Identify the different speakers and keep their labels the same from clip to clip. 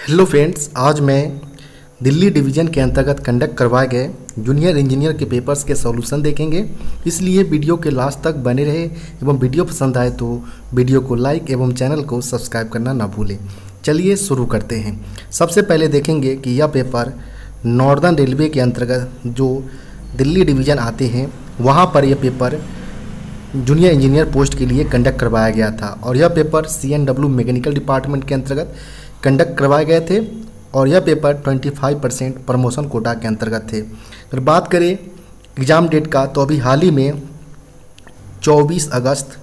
Speaker 1: Hello friends, आज मैं Delhi division के अंतर्गत कंडक्ट करवाए गए जूनियर इंजीनियर के पेपर्स के सॉल्यूशन देखेंगे। इसलिए वीडियो के लास्ट तक बने रहे एवं वीडियो पसंद आए तो वीडियो को लाइक एवं चैनल को सब्सक्राइब करना ना भूलें। चलिए शुरू करते हैं। सबसे पहले देखेंगे कि यह पेपर नॉर्दर्न रेलवे के अंतर्गत जो दिल्ली डिवीज़न आते हैं, वहाँ पर यह पेपर जूनियर इंजीनियर पोस्ट के लिए कंडक्ट करवाया गया था और यह पेपर डब्ल्यू मैकेनिकल डिपार्टमेंट के अंतर्गत कंडक्ट करवाए गए थे और यह पेपर 25 परसेंट प्रमोशन कोटा के अंतर्गत थे। अगर बात करें एग्ज़ाम डेट का तो अभी हाल ही में 24 अगस्त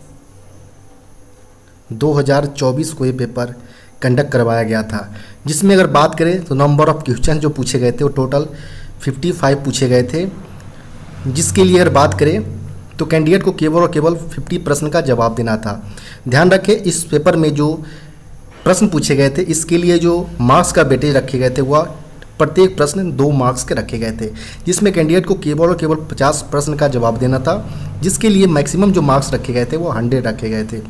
Speaker 1: 2024 को ये पेपर कंडक्ट करवाया गया था। जिसमें अगर बात करें तो नंबर ऑफ़ क्वेश्चन जो पूछे गए थे, वो टोटल 55 पूछे गए थे। जिसके लिए अगर बात करें तो कैंडिडेट को केवल और केवल 50 प्रश्न का जवाब देना था। ध्यान रखें, इस पेपर में जो प्रश्न पूछे गए थे। इसके लिए जो मार्क्स का बेटेज रखे गए थे, वह प्रत्येक प्रश्न दो मार्क्स के रखे गए थे, जिसमें कैंडिडेट को केवल और केवल पचास प्रश्न का जवाब देना था, जिसके लिए मैक्सिमम जो मार्क्स रखे गए थे वो हंड्रेड रखे गए थे।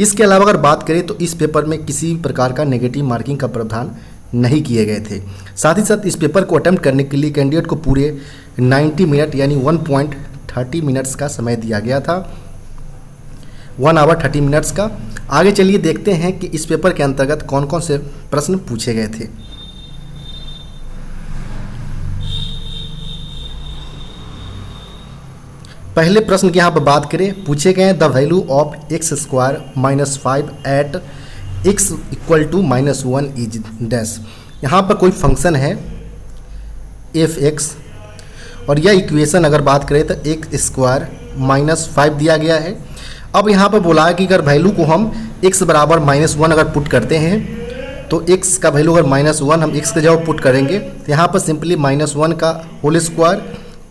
Speaker 1: इसके अलावा अगर बात करें तो इस पेपर में किसी भी प्रकार का नेगेटिव मार्किंग का प्रावधान नहीं किए गए थे। साथ ही साथ इस पेपर को अटैम्प्ट करने के लिए कैंडिडेट को पूरे 90 मिनट, यानी 1.30 मिनट्स का समय दिया गया था। वन आवर थर्टी मिनट्स का। आगे चलिए देखते हैं कि इस पेपर के अंतर्गत कौन कौन से प्रश्न पूछे गए थे। पहले प्रश्न की यहाँ पर बात करें। पूछे गए हैं the value of x square minus five eight x equal to minus one is dash यहाँ पर कोई फ़ंक्शन है एफ़ एक्स और यह इक्वेशन अगर बात करें तो एक्स स्क्वायर माइनस फाइव दिया गया है। अब यहाँ पर बोला कि अगर वैल्यू को हम x बराबर माइनस वन अगर पुट करते हैं तो x का वैल्यू अगर माइनस वन हम x के जगह पुट करेंगे तो यहाँ पर सिंपली माइनस वन का होल स्क्वायर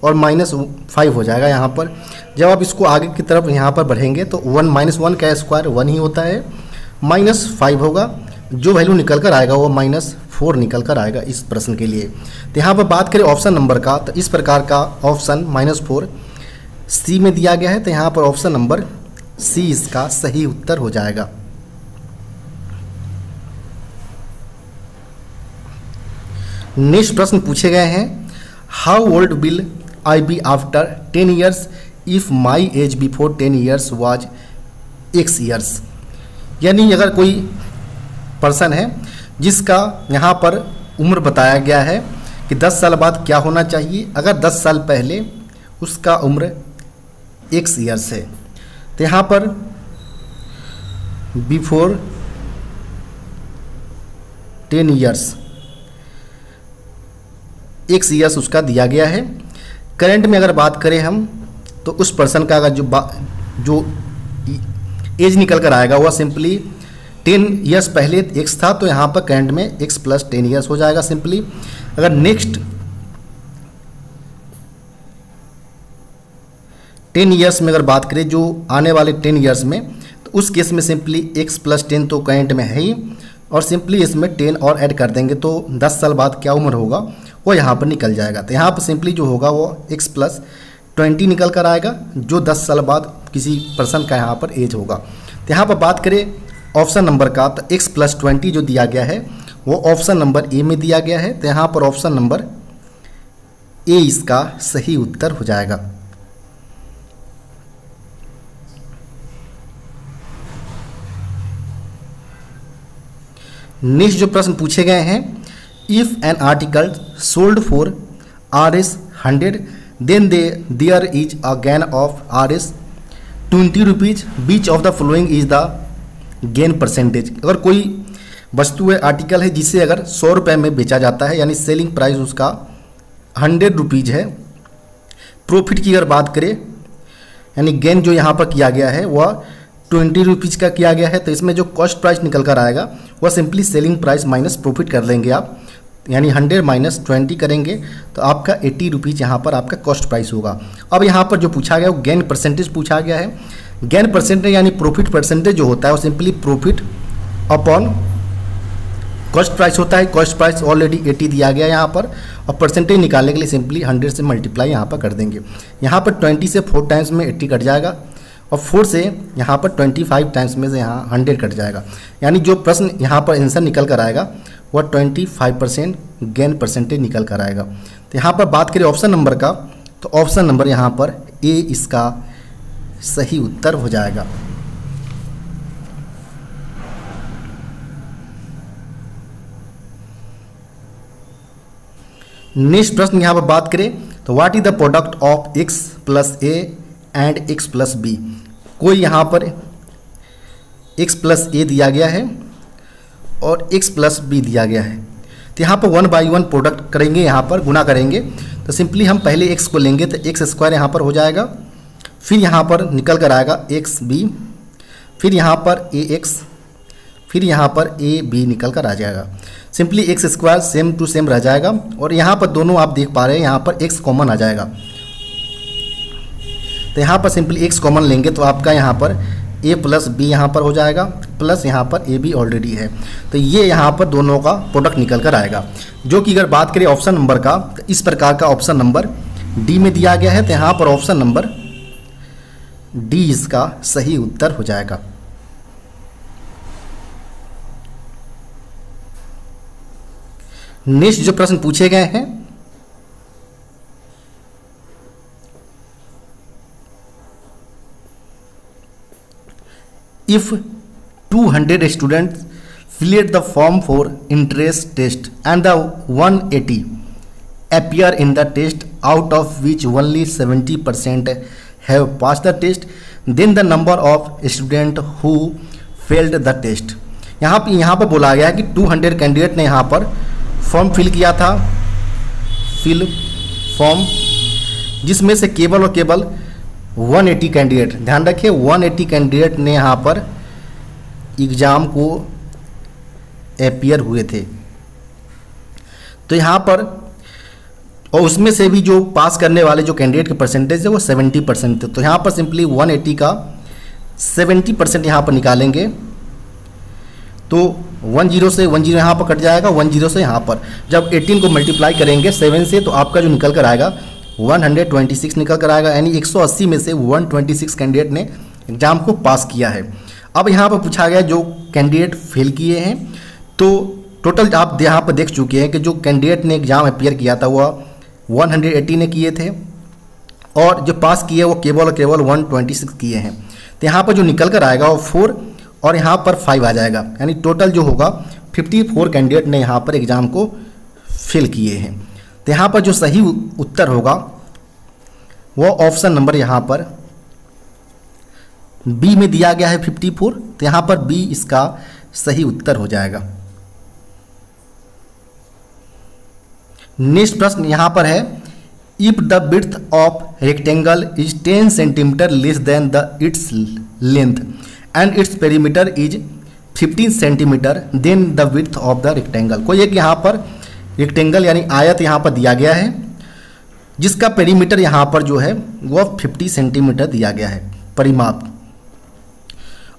Speaker 1: और माइनस फाइव हो जाएगा यहाँ पर। जब आप इसको आगे की तरफ़ यहाँ पर बढ़ेंगे तो वन माइनस वन का स्क्वायर वन ही होता है। माइनस फाइव होगा, जो वैल्यू निकल कर आएगा वो माइनस फोर निकल कर आएगा इस प्रश्न के लिए। तो यहाँ पर बात करें ऑप्शन नंबर का तो इस प्रकार का ऑप्शन माइनस फोर सी में दिया गया है तो यहाँ पर ऑप्शन नंबर सी इसका सही उत्तर हो जाएगा। नेक्स्ट प्रश्न पूछे गए हैं। How old will I be after ten years if my age before ten years was x years यानी अगर कोई पर्सन है, जिसका यहाँ पर उम्र बताया गया है कि 10 साल बाद क्या होना चाहिए, अगर 10 साल पहले उसका उम्र एक्स ईयर्स है। तो यहाँ पर before ten years x years उसका दिया गया है। करंट में अगर बात करें हम तो उस पर्सन का अगर जो जो एज निकल कर आएगा वह सिंपली टेन ईयर्स पहले एक्स था तो यहाँ पर करंट में एक्स प्लस टेन ईयर्स हो जाएगा सिंपली अगर नेक्स्ट टेन ईयर्स में अगर बात करें जो आने वाले टेन ईयर्स में तो उस केस में सिंपली एक्स प्लस टेन तो करेंट में है ही, और सिंपली इसमें टेन और ऐड कर देंगे तो दस साल बाद क्या उम्र होगा, वो यहाँ पर निकल जाएगा। तो यहाँ पर सिंपली जो होगा वो एक्स प्लस ट्वेंटी निकल कर आएगा, जो दस साल बाद किसी पर्सन का यहाँ पर एज होगा। तो यहाँ पर बात करें ऑप्शन नंबर का तो एक्स प्लस ट्वेंटी जो दिया गया है, वो ऑप्शन नंबर ए में दिया गया है। तो यहाँ पर ऑप्शन नंबर ए इसका सही उत्तर हो जाएगा। नेक्स्ट जो प्रश्न पूछे गए हैं if an article sold for R S hundred then they there is a gain of R S twenty rupees which of the following is the gain percentage अगर कोई वस्तु है आर्टिकल है, जिसे अगर सौ रुपये में बेचा जाता है, यानी सेलिंग प्राइस उसका हंड्रेड रुपीज़ है प्रॉफिट की अगर बात करें, यानी गेन जो यहाँ पर किया गया है, वह ट्वेंटी रुपीज़ का किया गया है तो इसमें जो कॉस्ट प्राइस निकल कर आएगा वह simply selling price minus profit कर लेंगे आप, यानी हंड्रेड माइनस ट्वेंटी करेंगे तो आपका एट्टी रुपीज़ यहाँ पर आपका कॉस्ट प्राइस होगा। अब यहाँ पर जो पूछा गया, वो गेन परसेंटेज पूछा गया है। गेन परसेंटेज यानी प्रॉफिट परसेंटेज जो होता है, वो simply profit upon cost price होता है। कॉस्ट प्राइस ऑलरेडी एटी दिया गया यहाँ पर, और परसेंटेज निकालने के लिए सिंपली हंड्रेड से मल्टीप्लाई यहाँ पर कर देंगे। यहाँ पर ट्वेंटी से फोर टाइम्स में एट्टी कट जाएगा। और फोर से यहाँ पर ट्वेंटी फाइव टाइम्स में से यहाँ हंड्रेड कट जाएगा। यानी जो प्रश्न यहाँ पर आंसर निकल कर आएगा, वह twenty five percent gain percentage निकल कर आएगा। तो यहाँ पर बात करें ऑप्शन नंबर का तो ऑप्शन नंबर यहाँ पर ए इसका सही उत्तर हो जाएगा। नेक्स्ट प्रश्न यहाँ पर बात करें तो what is the product of x plus a and x plus b कोई यहाँ पर एक्स प्लस ए दिया गया है और एक्स प्लस बी दिया गया है। तो यहाँ पर वन बाई वन प्रोडक्ट करेंगे, यहाँ पर गुना करेंगे। तो सिंपली हम पहले एक्स को लेंगे तो एक्स स्क्वायर यहाँ पर हो जाएगा। फिर यहाँ पर निकल कर आएगा एक्स बी फिर यहाँ पर ए एक्स फिर यहाँ पर ए बी निकल कर आ जाएगा। Simply x square same to same रह जाएगा। और यहाँ पर दोनों आप देख पा रहे हैं, यहाँ पर एक्स कॉमन आ जाएगा। तो यहाँ पर सिंपली एक्स कॉमन लेंगे तो आपका यहाँ पर ए प्लस बी यहाँ पर हो जाएगा प्लस यहाँ पर ए बी ऑलरेडी है। तो ये यहाँ पर दोनों का प्रोडक्ट निकल कर आएगा। जो कि अगर बात करें ऑप्शन नंबर का तो इस प्रकार का ऑप्शन नंबर डी में दिया गया है तो यहाँ पर ऑप्शन नंबर डी इसका सही उत्तर हो जाएगा। नेक्स्ट जो प्रश्न पूछे गए हैं if 200 student filled the form for interest test and the one eighty appear in the test out of which only 70 percent have pass the test then the number of student who failed the test यहाँ पर यहाँ पर बोला गया है कि 200 candidate ने यहाँ पर फॉर्म फिल किया था। फिल फॉर्म जिसमें से केवल और केवल 180 कैंडिडेट ध्यान रखिए 180 कैंडिडेट ने यहाँ पर एग्ज़ाम को अपियर हुए थे। तो यहाँ पर, और उसमें से भी जो पास करने वाले जो कैंडिडेट के परसेंटेज है, वो 70 परसेंट थे। तो यहाँ पर सिंपली 180 का 70 परसेंट यहाँ पर निकालेंगे। तो वन ज़ीरो से वन ज़ीरो यहाँ पर कट जाएगा वन ज़ीरो से यहाँ पर। जब 18 को मल्टीप्लाई करेंगे सेवन से तो आपका जो निकल कर आएगा 126 निकल कर आएगा, यानी 180 में से 126 कैंडिडेट ने एग्ज़ाम को पास किया है। अब यहाँ पर पूछा गया जो कैंडिडेट फेल किए हैं तो टोटल आप यहाँ पर देख चुके हैं कि जो कैंडिडेट ने एग्ज़ाम अपियर किया था, वह 180 ने किए थे और जो पास किए वो केवल और केवल 126 किए हैं। तो यहाँ पर जो निकल कर आएगा, वो फोर और यहाँ पर फाइव आ जाएगा। यानी टोटल जो होगा 54 कैंडिडेट ने यहाँ पर एग्ज़ाम को फेल किए हैं। तो यहाँ पर जो सही उत्तर होगा, वो ऑप्शन नंबर यहाँ पर बी में दिया गया है 54 तो यहाँ पर बी इसका सही उत्तर हो जाएगा। नेक्स्ट प्रश्न यहाँ पर है if the breadth of rectangle is 10 centimetre less than the its length and its perimeter is 15 centimetre then the width of the rectangle कोई एक यहाँ पर रेक्टेंगल यानी आयत यहाँ पर दिया गया है, जिसका पेरीमीटर यहाँ पर जो है वह 50 सेंटीमीटर दिया गया है, परिमाप।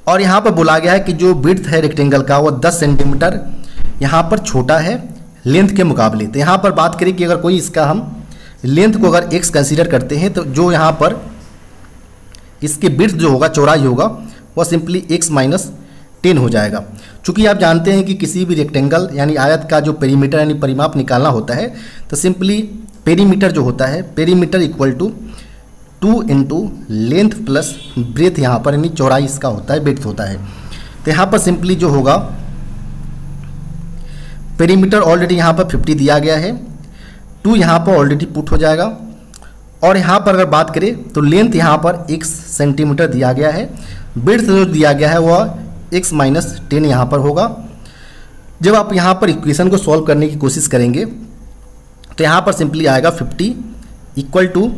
Speaker 1: और यहाँ पर बोला गया है कि जो विड्थ है रेक्टेंगल का, वो 10 सेंटीमीटर यहाँ पर छोटा है लेंथ के मुकाबले। तो यहाँ पर बात करें कि अगर कोई इसका हम लेंथ को अगर एक्स कंसीडर करते हैं तो जो यहाँ पर इसके विड्थ जो होगा, चौड़ाई होगा वह सिंपली एक्स माइनस टेन हो जाएगा। चूँकि आप जानते हैं कि किसी भी रेक्टेंगल यानी आयत का जो पेरीमीटर यानी परिमाप निकालना होता है तो सिंपली पेरीमीटर जो होता है perimeter equal to two into length plus breadth यहाँ पर, यानी चौड़ाई इसका होता है ब्रेथ होता है। तो यहाँ पर सिंपली जो होगा पेरीमीटर ऑलरेडी यहाँ पर 50 दिया गया है टू यहाँ पर ऑलरेडी पुट हो जाएगा। और यहाँ पर अगर बात करें तो लेंथ यहाँ पर एक सेंटीमीटर दिया गया है ब्रेथ जो दिया गया है, वह एक्स माइनस टेन यहाँ पर होगा। जब आप यहाँ पर इक्वेशन को सॉल्व करने की कोशिश करेंगे तो यहाँ पर सिंपली आएगा 50 equal to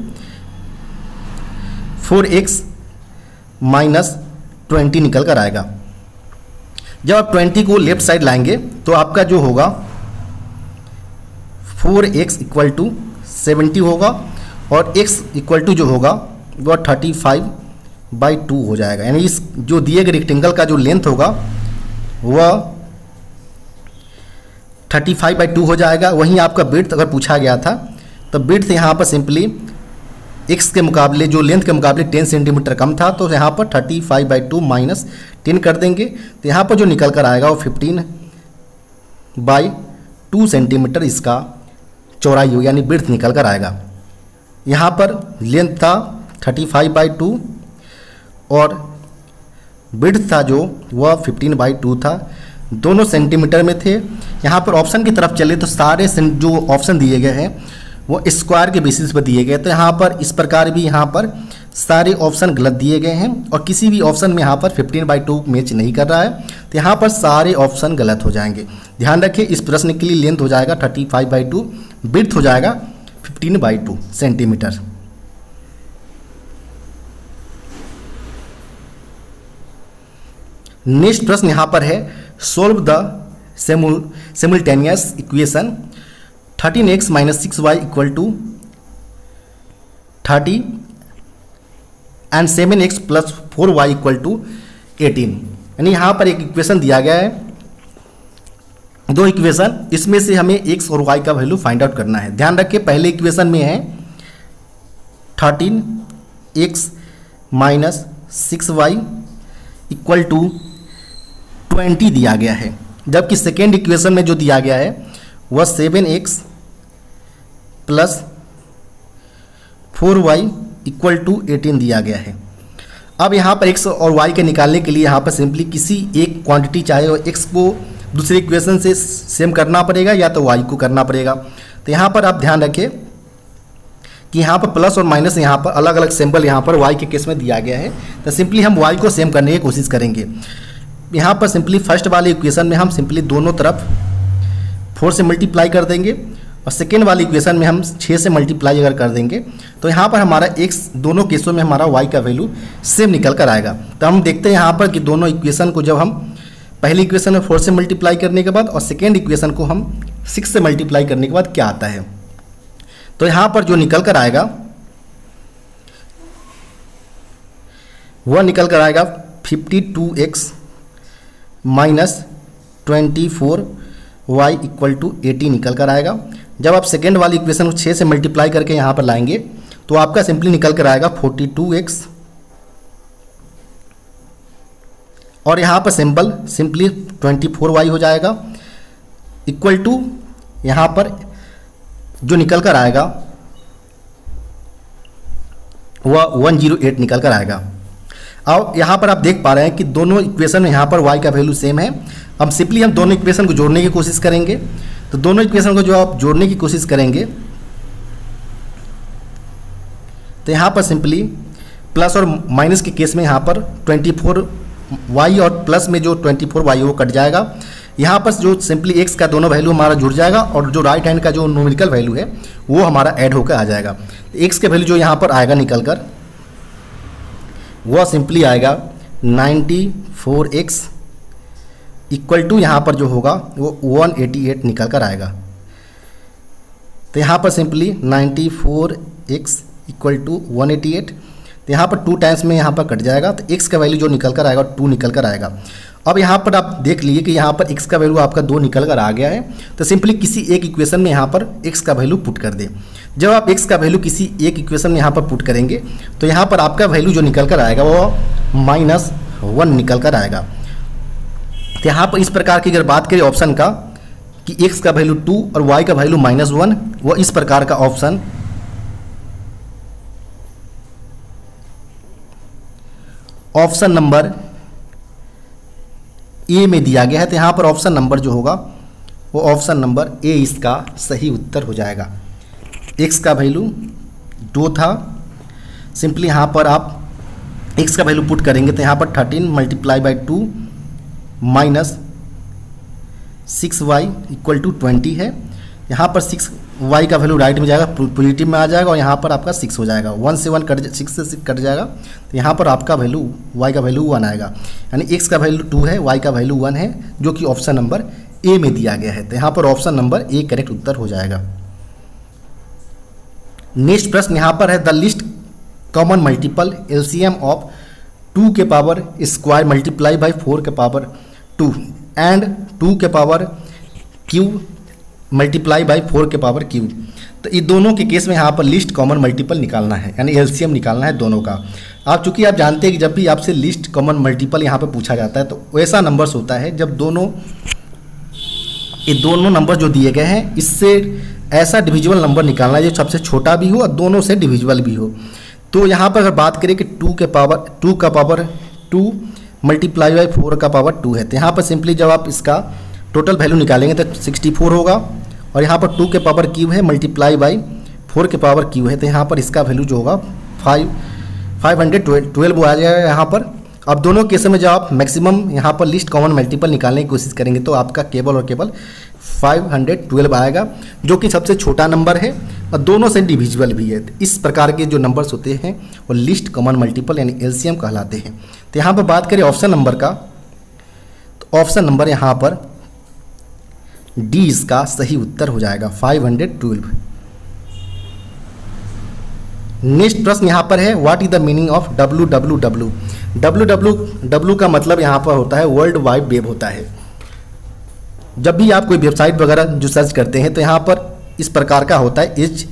Speaker 1: four x minus twenty निकल कर आएगा। जब आप 20 को लेफ़्ट साइड लाएँगे तो आपका जो होगा, four x equal to seventy होगा और x इक्वल टू जो होगा वह थर्टी फाइव बाई टू हो जाएगा। यानी इस जो दिए गए रेक्टेंगल का जो लेंथ होगा, वह थर्टी फाइव बाई टू हो जाएगा। वहीं आपका बिर्थ अगर पूछा गया था तो बिर्थ यहाँ पर सिंपली एक्स के मुकाबले, जो लेंथ के मुकाबले टेन सेंटीमीटर कम था तो यहाँ पर thirty five by two minus ten कर देंगे। तो यहाँ पर जो निकल कर आएगा, वो फिफ्टीन बाई टू सेंटीमीटर इसका चौड़ाई हो यानी ब्रिथ निकल कर आएगा। यहाँ पर लेंथ था थर्टी फाइव बाई टू और ब्रिथ था जो, वह फिफ्टीन बाई टू था। दोनों सेंटीमीटर में थे। यहाँ पर ऑप्शन की तरफ़ चले तो सारे जो ऑप्शन दिए गए हैं, वो स्क्वायर के बेसिस पर दिए गए। तो यहाँ पर इस प्रकार भी यहाँ पर सारे ऑप्शन गलत दिए गए हैं और किसी भी ऑप्शन में यहाँ पर 15 बाई टू मैच नहीं कर रहा है। तो यहाँ पर सारे ऑप्शन गलत हो जाएँगे। ध्यान रखिए, इस प्रश्न के लिए लेंथ हो जाएगा 35 बाई टू ब्रिथ हो जाएगा 15 बाई टू सेंटीमीटर नेक्स्ट प्रश्न यहाँ पर है solve the simultaneous equation thirteen x minus six y equal to thirty and seven x plus four y equal to eighteen यानी यहाँ पर एक इक्वेशन दिया गया है। दो इक्वेशन इसमें से हमें एक्स और वाई का वैल्यू फाइंड आउट करना है। ध्यान रखिए, पहले इक्वेशन में है thirteen x minus six y equal to twenty दिया गया है। जबकि सेकेंड इक्वेशन में जो दिया गया है, वह seven x plus four y equal to eighteen दिया गया है। अब यहाँ पर एक्स और वाई के निकालने के लिए यहाँ पर सिंपली किसी एक क्वांटिटी चाहे वो एक्स को दूसरे इक्वेशन से सेम करना पड़ेगा या तो वाई को करना पड़ेगा। तो यहाँ पर आप ध्यान रखें कि यहाँ पर प्लस और माइनस यहाँ पर अलग अलग सिंबल यहाँ पर वाई के केस में दिया गया है। तो सिंपली हम वाई को सेम करने की कोशिश करेंगे। यहाँ पर सिंपली फ़र्स्ट वाले इक्वेशन में हम सिंपली दोनों तरफ़ फोर से मल्टीप्लाई कर देंगे और सेकेंड वाली इक्वेशन में हम छः से मल्टीप्लाई अगर कर देंगे तो यहाँ पर हमारा एक दोनों केसों में हमारा वाई का वैल्यू सेम निकल कर आएगा। तो हम देखते हैं यहाँ पर कि दोनों इक्वेशन को जब हम पहली इक्वेशन में फोर से मल्टीप्लाई करने के बाद और सेकेंड इक्वेशन को हम सिक्स से मल्टीप्लाई करने के बाद क्या आता है? तो यहाँ पर जो निकल कर आएगा, वह निकल कर आएगा fifty two x minus twenty four y equal to eighty निकल कर आएगा। जब आप सेकेंड वाली इक्वेशन को छः से मल्टीप्लाई करके यहाँ पर लाएँगे तो आपका सिंपली निकल कर आएगा फोर्टी टू एक्स। और यहाँ पर simple simply twenty four y हो जाएगा। इक्वल टू यहाँ पर जो निकल कर आएगा, वह वन ज़ीरो एट निकल कर आएगा। अब यहाँ पर आप देख पा रहे हैं कि दोनों इक्वेशन में यहाँ पर y का वैल्यू सेम है। अब सिंपली हम दोनों इक्वेशन को जोड़ने की कोशिश करेंगे। तो दोनों इक्वेशन को जो आप जोड़ने की कोशिश करेंगे तो यहाँ पर सिंपली प्लस और माइनस के केस में यहाँ पर 24 y और प्लस में जो 24 वाई वो कट जाएगा। यहाँ पर जो सिंपली एक्स का दोनों वैल्यू हमारा जुड़ जाएगा और जो राइट हैंड का जो नोमिकल वैल्यू है, वो हमारा ऐड होकर आ जाएगा। एक्स के वैल्यू जो यहाँ पर आएगा निकल कर वह सिंपली आएगा 94x एक्स इक्वल टू यहाँ पर जो होगा, वो 188 निकल कर आएगा। तो यहाँ पर simply 94x x equal to one तो यहाँ पर टू टाइम्स में यहाँ पर कट जाएगा तो एक्स का वैल्यू जो निकल कर आएगा टू निकल कर आएगा। अब यहाँ पर आप देख लीजिए कि यहाँ पर x का वैल्यू आपका दो निकल कर आ गया है तो सिंपली किसी एक इक्वेशन में यहाँ पर x का वैल्यू पुट कर दे। जब आप x का वैल्यू किसी एक इक्वेशन में यहाँ पर पुट करेंगे तो यहाँ पर आपका वैल्यू जो निकल कर आएगा वो माइनस वन निकल कर आएगा। तो यहाँ पर इस प्रकार की अगर बात करें ऑप्शन का, कि x का वैल्यू टू और y का वैल्यू माइनस वन वह इस प्रकार का ऑप्शन ऑप्शन नंबर ए में दिया गया है तो यहाँ पर ऑप्शन नंबर जो होगा, वो ऑप्शन नंबर ए इसका सही उत्तर हो जाएगा। एक्स का वैल्यू दो था। सिंपली यहाँ पर आप एक्स का वैल्यू पुट करेंगे तो यहाँ पर thirteen multiply by two minus six y equal to twenty है। यहाँ पर सिक्स वाई का वैल्यू राइट में जाएगा पॉजिटिव में आ जाएगा और यहाँ पर आपका सिक्स हो जाएगा। वन से वन कट सिक्स से सिक्स कट जाएगा तो यहाँ पर आपका वैल्यू वाई का वैल्यू वन आएगा। यानी एक्स का वैल्यू टू है वाई का वैल्यू वन है, जो कि ऑप्शन नंबर ए में दिया गया है। तो यहाँ पर ऑप्शन नंबर ए करेक्ट उत्तर हो जाएगा। नेक्स्ट प्रश्न यहाँ पर है the least common multiple LCM of two के power square multiply by four के पावर टू एंड टू के power q multiply by four के पावर क्यू तो ये दोनों के केस में यहाँ पर लिस्ट कॉमन मल्टीपल निकालना है, यानी एलसीएम निकालना है दोनों का। आप चूँकि आप जानते हैं कि जब भी आपसे लिस्ट कॉमन मल्टीपल यहाँ पर पूछा जाता है तो वैसा नंबर्स होता है जब दोनों, ये दोनों नंबर जो दिए गए हैं, इससे ऐसा डिविजिबल नंबर निकालना है जो सबसे छोटा भी हो और दोनों से डिविजिबल भी हो। तो यहाँ पर अगर बात करें कि टू के पावर टू का power two multiply by four का पावर टू है तो यहाँ पर सिंपली जब आप इसका टोटल वैल्यू निकालेंगे तो सिक्सटी फोर होगा। और यहाँ पर टू के पावर क्यू है मल्टीप्लाई बाई फोर के पावर क्यू है। तो यहाँ पर इसका वैल्यू जो होगा फाइव फाइव हंड्रेड ट्वेल्व आ जाएगा यहाँ पर। अब दोनों केस में जब आप मैक्सिमम यहाँ पर लिस्ट कॉमन मल्टीपल निकालने की कोशिश करेंगे तो आपका केबल और केवल 512 आएगा, जो कि सबसे छोटा नंबर है। और दोनों से डिविजिबल भी है। इस प्रकार के जो नंबर्स होते हैं, वो लिस्ट कॉमन मल्टीपल यानी एलसीएम कहलाते हैं। तो यहाँ पर बात करें ऑप्शन नंबर का। तो ऑप्शन नंबर यहाँ पर डी इसका सही उत्तर हो जाएगा 512 नेक्स्ट प्रश्न यहाँ पर है what is the meaning of W W W W W W का मतलब यहाँ पर होता है वर्ल्ड वाइड वेब होता है। जब भी आप कोई वेबसाइट वगैरह जो सर्च करते हैं तो यहाँ पर इस प्रकार का होता है H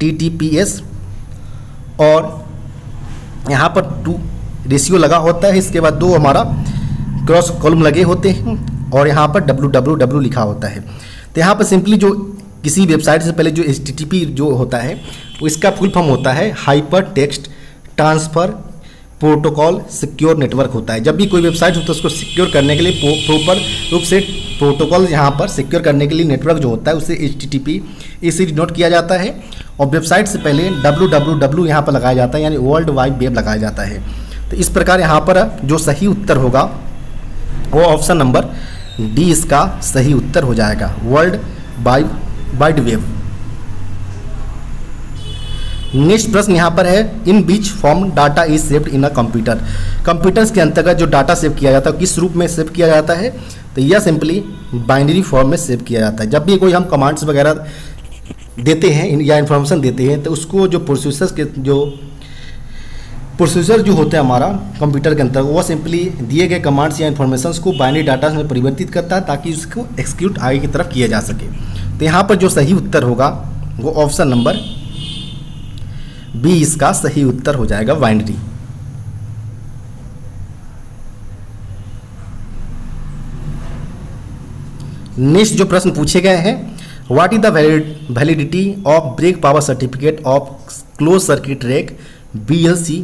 Speaker 1: T T P S और यहाँ पर टू रेशियो लगा होता है, इसके बाद दो हमारा क्रॉस कॉलम लगे होते हैं। और यहाँ पर डब्ल्यू लिखा होता है। तो यहाँ पर सिंपली जो किसी वेबसाइट से पहले जो HTTP जो होता है, वो इसका फुल फॉर्म होता है, hyper text transfer protocol secure network होता है। जब भी कोई वेबसाइट होता है, उसको सिक्योर करने के लिए प्रॉपर रूप से प्रोटोकॉल यहाँ पर सिक्योर करने के लिए नेटवर्क जो होता है, उसे एच टी इसे डिनोट किया जाता है। और वेबसाइट से पहले डब्ल्यू डब्ल्यू डब्ल्यू यहाँ पर लगाया जाता है, यानी वर्ल्ड वाइड वेब लगाया जाता है। तो इस प्रकार यहाँ पर जो सही उत्तर होगा, वो ऑप्शन नंबर डी इसका सही उत्तर हो जाएगा। World wide wide web next प्रश्न यहाँ पर है in which form data is saved in a computer computers के अंतर्गत जो डाटा सेव किया जाता है, किस रूप में सेव किया जाता है? तो यह सिंपली बाइनरी फॉर्म में सेव किया जाता है। जब भी कोई हम कमांड्स वगैरह देते हैं, या इन्फॉर्मेशन देते हैं तो उसको जो प्रोसेसर्स के जो प्रोसेसर जो होता है हमारा कंप्यूटर के अंदर, वो सिंपली दिए गए कमांड्स या इन्फॉर्मेशन को बाइनरी डाटा में परिवर्तित करता है ताकि उसको एक्सक्यूट आगे की तरफ़ किया जा सके। तो यहाँ पर जो सही उत्तर होगा, वो ऑप्शन नंबर बी इसका सही उत्तर हो जाएगा बाइनरी नेक्स्ट जो प्रश्न पूछे गए हैं what is the validity of brake power certificate of close circuit rake BLC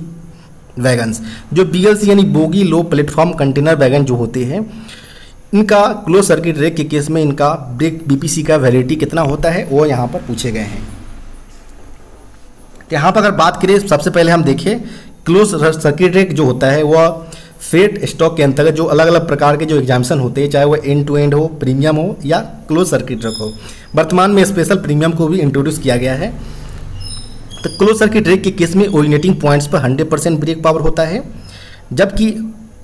Speaker 1: wagons. जो बीएलसी यानी bogie low platform container wagon जो होते हैं, इनका क्लोज सर्किट रेक के केस में इनका ब्रेक बीपीसी का वैलिडिटी कितना होता है, वो यहाँ पर पूछे गए हैं। यहाँ पर अगर बात करें, सबसे पहले हम देखें, क्लोज सर्किट रेक जो होता है, वह फेट स्टॉक के अंतर्गत जो अलग अलग प्रकार के जो एग्जामिशन होते हैं, चाहे वो एंड टू एंड हो प्रीमियम हो, या क्लोज सर्किट रेक हो। वर्तमान में स्पेशल प्रीमियम को भी इंट्रोड्यूस किया गया है। तो क्लोज सर्किट रेक के केस में ओरिनेटिंग पॉइंट्स पर 100 परसेंट ब्रेक पावर होता है, जबकि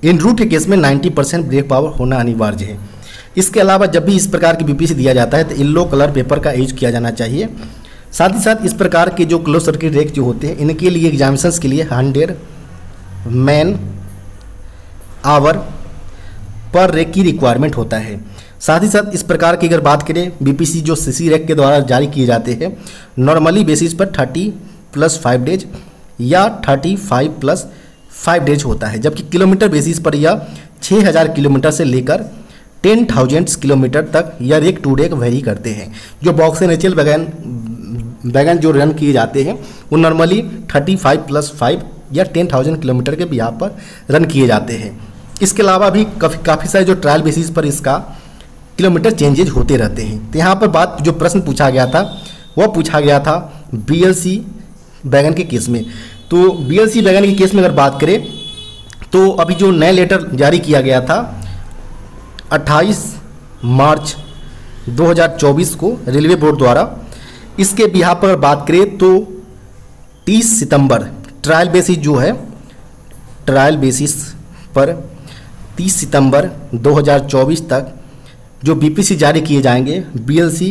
Speaker 1: इन रूट के केस में 90 परसेंट ब्रेक पावर होना अनिवार्य है। इसके अलावा जब भी इस प्रकार की बीपीसी दिया जाता है तो येल्लो कलर पेपर का यूज़ किया जाना चाहिए। साथ ही साथ इस प्रकार के जो क्लोज सर्किट रेक जो होते हैं, इनके लिए एग्जामिशंस के लिए हंड्रेड मैन आवर पर रेक की रिक्वायरमेंट होता है। साथ ही साथ इस प्रकार की अगर बात करें बीपीसी जो सीसी रेक के द्वारा जारी किए जाते हैं नॉर्मली बेसिस पर थर्टी प्लस फाइव डेज़ या thirty five plus five days होता है। जबकि किलोमीटर बेसिस पर यह छः हज़ार किलोमीटर से लेकर टेन थाउज़ेंड किलोमीटर तक यह रेक टू रेक वेरी करते हैं। जो बॉक्स एन वैगन वैगन जो रन किए जाते हैं, वो normally thirty five plus five या टेन थाउज़ेंड किलोमीटर के यहाँ पर रन किए जाते हैं। इसके अलावा भी काफ़ी काफ़ी सारे जो ट्रायल बेसिस पर इसका किलोमीटर चेंजेज होते रहते हैं। तो यहाँ पर बात, जो प्रश्न पूछा गया था, वह पूछा गया था बीएलसी बैगन के केस में। तो बीएलसी बैगन के केस में अगर बात करें तो अभी जो नया लेटर जारी किया गया था 28 मार्च 2024 को रेलवे बोर्ड द्वारा, इसके बिहार पर बात करें तो 30 सितंबर, ट्रायल बेसिस जो है, ट्रायल बेसिस पर 30 सितंबर 2024 तक जो बीपीसी जारी किए जाएँगे बीएलसी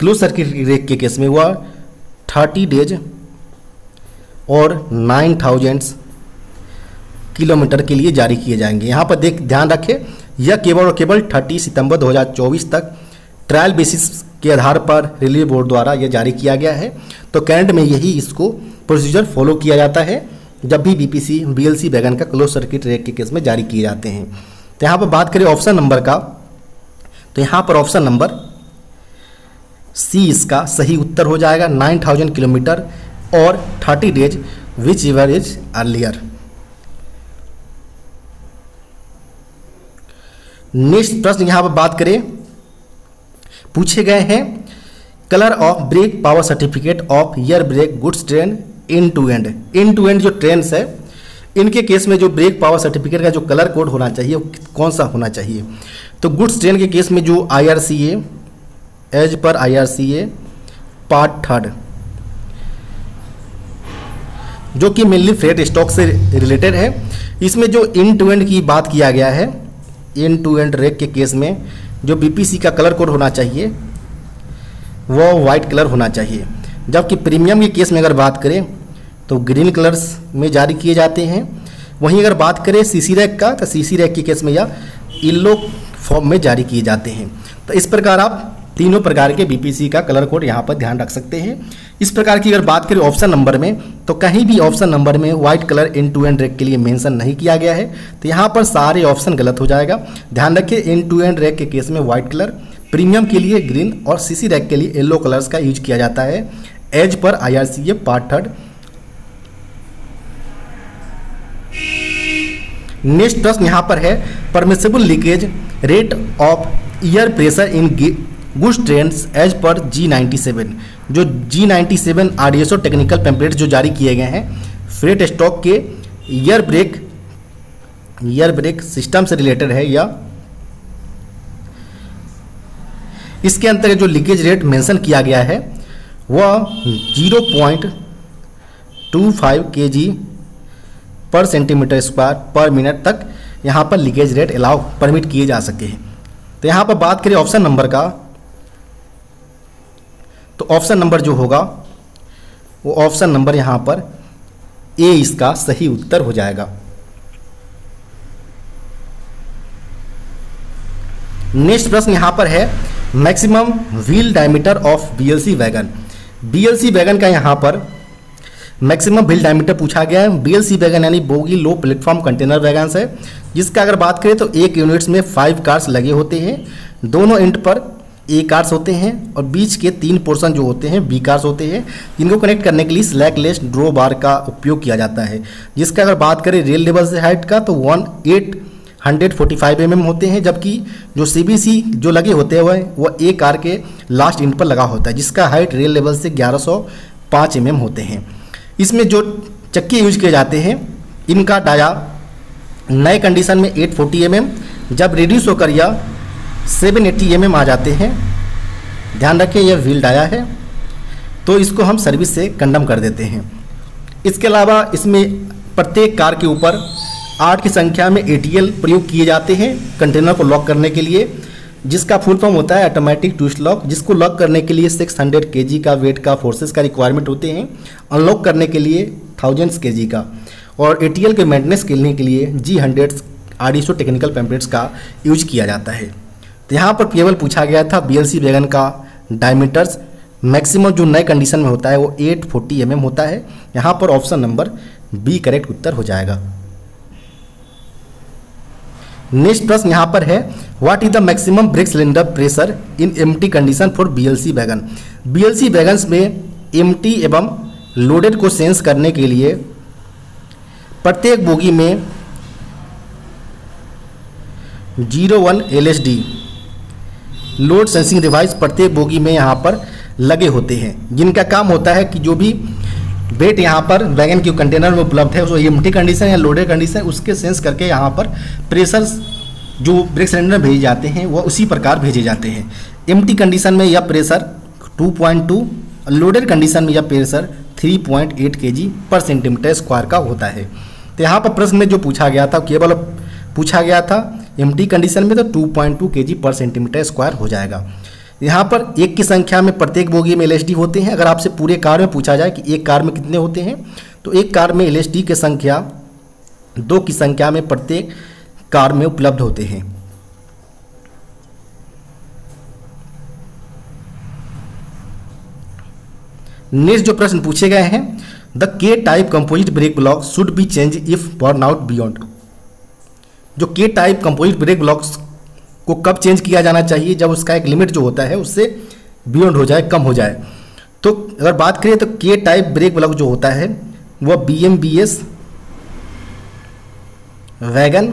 Speaker 1: क्लोज सर्किट रेक के केस में वह थर्टी डेज़ और नाइन थाउजेंड्स किलोमीटर के लिए जारी किए जाएँगे। यहाँ पर देख, ध्यान रखें, यह केवल और केवल 30 सितंबर 2024 तक ट्रायल बेसिस के आधार पर रेलवे बोर्ड द्वारा यह जारी किया गया है। तो कैंट में यही इसको प्रोसीजर फॉलो किया जाता है, जब भी बीपीसी बीएलसी वैगन का क्लोज सर्किट रेक के केस में जारी किए जाते हैं। तो यहाँ पर बात करें ऑप्शन नंबर का तो यहाँ पर ऑप्शन नंबर सी इसका सही उत्तर हो जाएगा। 9000 किलोमीटर और 30 days whichever is earlier next प्रश्न यहाँ पर बात करें। पूछे गए हैं colour of brake power certificate of air brake goods train end to end end to end जो ट्रेन है, इनके केस में जो ब्रेक पावर सर्टिफिकेट का जो कलर कोड होना चाहिए, वो कौन सा होना चाहिए? तो गुड्स ट्रेन के केस में जो आई R C as per I R C A part third जो कि मेनली फ्रेट स्टॉक से रिलेटेड है। इसमें जो इन टू एंड की बात किया गया है इन टू एंड रेक के केस में, जो बीपीसी का कलर कोड होना चाहिए, वो वाइट कलर होना चाहिए। जबकि प्रीमियम के केस में अगर बात करें तो ग्रीन कलर्स में जारी किए जाते हैं। वहीं अगर बात करें सीसी रैक का तो सीसी रैक के केस में या येलो फॉर्म में जारी किए जाते हैं। तो इस प्रकार आप तीनों प्रकार के बीपीसी का कलर कोड यहाँ पर ध्यान रख सकते हैं। इस प्रकार की अगर बात करें ऑप्शन नंबर में तो कहीं भी ऑप्शन नंबर में white colour end to end rake के लिए मेंशन नहीं किया गया है। तो यहाँ पर सारे ऑप्शन गलत हो जाएगा। ध्यान रखिए इन टू एंड रेक के केस में व्हाइट कलर प्रीमियम के लिए ग्रीन और सीसी रैक के लिए येलो कलर्स का यूज़ किया जाता है। As per I R C A part third next प्रश्न यहाँ पर है permissible leakage rate of air pressure in goods trains as per G ninety seven जो G ninety seven R D S O technical pamphlet जो जारी किए गए हैं फ्रेट स्टॉक के air brake air brake system से रिलेटेड है या इसके अंतर्गत जो लीकेज रेट मेंशन किया गया है, वह ज़ीरो पॉइंट टू फाइव के जी पर सेंटीमीटर स्क्वायर पर मिनट तक यहाँ पर लीकेज रेट अलाउ परमिट किए जा सके हैं। तो यहाँ पर बात करें ऑप्शन नंबर का। तो ऑप्शन नंबर जो होगा, वो ऑप्शन नंबर यहाँ पर ए इसका सही उत्तर हो जाएगा। नेक्स्ट प्रश्न यहाँ पर है maximum wheel diameter of BLC wagon BLC wagon का यहाँ पर मैक्सिमम व्हील डायमीटर पूछा गया है। बीएलसी वैगन यानी bogie low platform container wagon है। जिसका अगर बात करें तो एक यूनिट्स में फाइव कार्स लगे होते हैं। दोनों एंड पर ए कार्स होते हैं और बीच के तीन पोर्शन जो होते हैं बी कार्स होते हैं जिनको कनेक्ट करने के लिए स्लैक लेस ड्रो बार का उपयोग किया जाता है। जिसका अगर बात करें रेल लेवल से हाइट का तो one eight hundred forty five M M होते हैं, जबकि जो सी बी सी जो लगे होते हैं, वह ए कार के लास्ट इंड पर लगा होता है, जिसका हाइट रेल लेवल से ग्यारह सौ पाँच एम एम होते हैं। इसमें जो चक्के यूज़ किए जाते हैं, इनका डाया नए कंडीशन में एट फोर्टी एम एम जब रिड्यूस होकर यह 780 एट्टी एम आ जाते हैं। ध्यान रखें, यह व्हील डाया है तो इसको हम सर्विस से कंडम कर देते हैं। इसके अलावा इसमें प्रत्येक कार के ऊपर आठ की संख्या में एटीएल प्रयोग किए जाते हैं कंटेनर को लॉक करने के लिए, जिसका फुल फॉर्म होता है ऑटोमेटिक ट्विस्ट लॉक जिसको लॉक करने के लिए 600 हंड्रेड के का वेट का फोर्सेस का रिक्वायरमेंट होते हैं अनलॉक करने के लिए थाउजेंड्स के का, और एटीएल के मेंटेनेंस करने के लिए G hundred R technical pamphlets का यूज़ किया जाता है। तो यहाँ पर केवल पूछा गया था बी एल वैगन का डायमीटर्स मैक्सिमम जो नए कंडीशन में होता है वो 840 फोर्टी mm होता है। यहाँ पर ऑप्शन नंबर बी करेक्ट उत्तर हो जाएगा। नेक्स्ट प्रश्न यहाँ पर है what is the maximum brake cylinder pressure in MT condition for B L C wagon B L C wagons में एम एवं लोडेड को सेंस करने के लिए प्रत्येक बोगी में zero one L S D load sensing device प्रत्येक bogie में यहाँ पर लगे होते हैं। जिनका काम होता है कि जो भी वेट यहाँ पर वैगन के कंटेनर में उपलब्ध है उसको एम कंडीशन या लोडेड कंडीशन उसके सेंस करके यहाँ पर प्रेशर जो ब्रेक सिलेंडर भेजे जाते हैं, वह उसी प्रकार भेजे जाते हैं। एम कंडीशन में यह प्रेशर 2.2 लोडेड कंडीशन में यह प्रेशर 3.8 पॉइंट पर सेंटीमीटर स्क्वायर का होता है। तो यहाँ पर प्रश्न में जो पूछा गया था, केवल पूछा गया था एम कंडीशन में तो 2.2 पॉइंट टू के जी पर सेंटीमीटर स्क्वायर हो जाएगा। यहाँ पर एक की संख्या में प्रत्येक बोगी में एलएसडी होते हैं। अगर आपसे पूरे कार में पूछा जाए कि एक कार में कितने होते हैं तो एक कार में एलएसडी की संख्या, दो की संख्या में प्रत्येक कार में उपलब्ध होते हैं। नेक्स्ट जो प्रश्न पूछे गए हैं, the K type composite brake block should be change if burn out beyond जो K type composite brake blocks को कब चेंज किया जाना चाहिए, जब उसका एक लिमिट जो होता है, उससे बियॉन्ड हो जाए, कम हो जाए। तो अगर बात करें तो के टाइप ब्रेक ब्लॉक जो होता है, वह B M B S wagon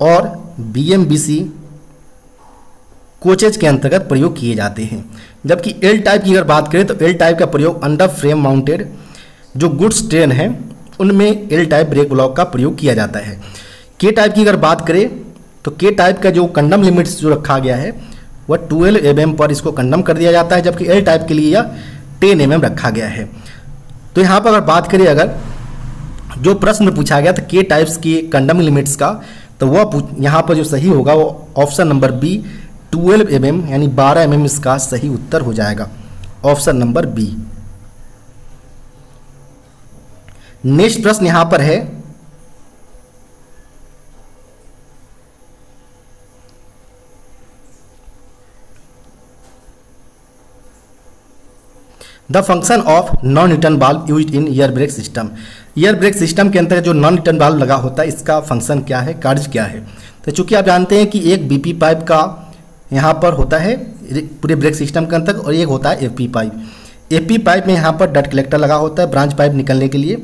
Speaker 1: और B M B C coaches के अंतर्गत प्रयोग किए जाते हैं। जबकि एल टाइप की अगर बात करें तो एल टाइप का प्रयोग अंडर फ्रेम माउंटेड जो गुड्स ट्रेन है उनमें एल टाइप ब्रेक ब्लॉक का प्रयोग किया जाता है। के टाइप की अगर बात करें तो के टाइप का जो कंडम लिमिट्स जो रखा गया है, वह ट्वेल्व एम पर इसको कंडम कर दिया जाता है, जबकि एल टाइप के लिए यह टेन एम रखा गया है। तो यहाँ पर अगर बात करें अगर, जो प्रश्न पूछा गया था के टाइप्स की कंडम लिमिट्स का तो वह यहाँ पर जो सही होगा, वो option number B twelve M mm यानी बारह एम mm इसका सही उत्तर हो जाएगा। ऑप्शन नंबर बी नेक्स्ट प्रश्न यहाँ पर है। The function of non return बाल्ब use in air brake system air brake system के अंतर्गत जो नॉन रिटर्न बाल्ब लगा होता है, इसका फ़ंक्शन क्या है? कार्य क्या है? तो चूँकि आप जानते हैं कि एक बीपी पाइप का यहाँ पर होता है, पूरे ब्रेक सिस्टम के अंतर्गत और एक होता है एफ़ पाइप एफ़ पाइप में यहाँ पर डट कलेक्टर लगा होता है ब्रांच पाइप निकलने के लिए।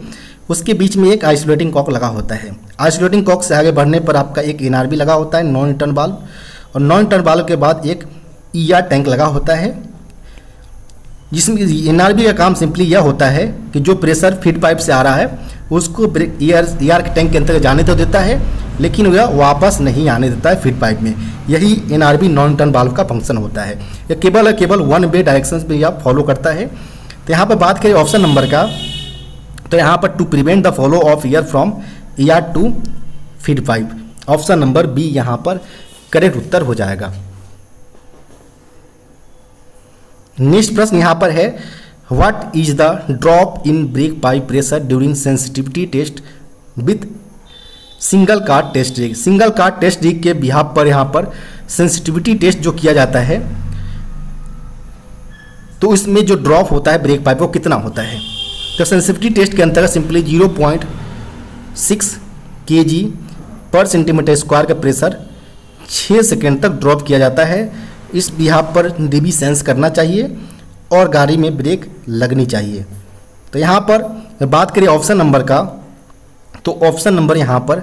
Speaker 1: उसके बीच में एक आइसोलेटिंग कॉक लगा होता है। आइसोलेटिंग कॉक से आगे बढ़ने पर आपका एक एनआरबी लगा होता है नॉन रिटर्न बाल और नॉन रिटर्न बाल के बाद एक ई आर टैंक लगा होता है। जिसमें एनआरबी का काम सिंपली यह होता है कि जो प्रेशर फ़ीड पाइप से आ रहा है उसको ब्रेक ईयर के टैंक के अंतर्गत जाने तो देता है, लेकिन वह वापस नहीं आने देता है फ़ीड पाइप में। यही N R B non turn valve का फ़ंक्शन होता है। यह केवल केवल वन वे डायरेक्शन में यह फॉलो करता है। तो यहाँ पर बात करें ऑप्शन नंबर का तो यहाँ पर to prevent the flow of air from air to feed pipe option number B यहाँ पर करेक्ट उत्तर हो जाएगा। नेक्स्ट प्रश्न यहाँ पर है what is the drop in brake pipe pressure during sensitivity test with single car test rig single car test rig के बिहार पर यहाँ पर सेंसिटिविटी टेस्ट जो किया जाता है तो इसमें जो ड्रॉप होता है ब्रेक पाइप वो कितना होता है? तो सेंसिटिविटी टेस्ट के अंतर्गत simply zero point six K G पर सेंटीमीटर स्क्वायर का प्रेशर छः सेकेंड तक ड्रॉप किया जाता है। इस बिहार पर डीबी सेंस करना चाहिए। और गाड़ी में ब्रेक लगनी चाहिए। तो यहाँ पर बात करें ऑप्शन नंबर का। तो ऑप्शन नंबर यहाँ पर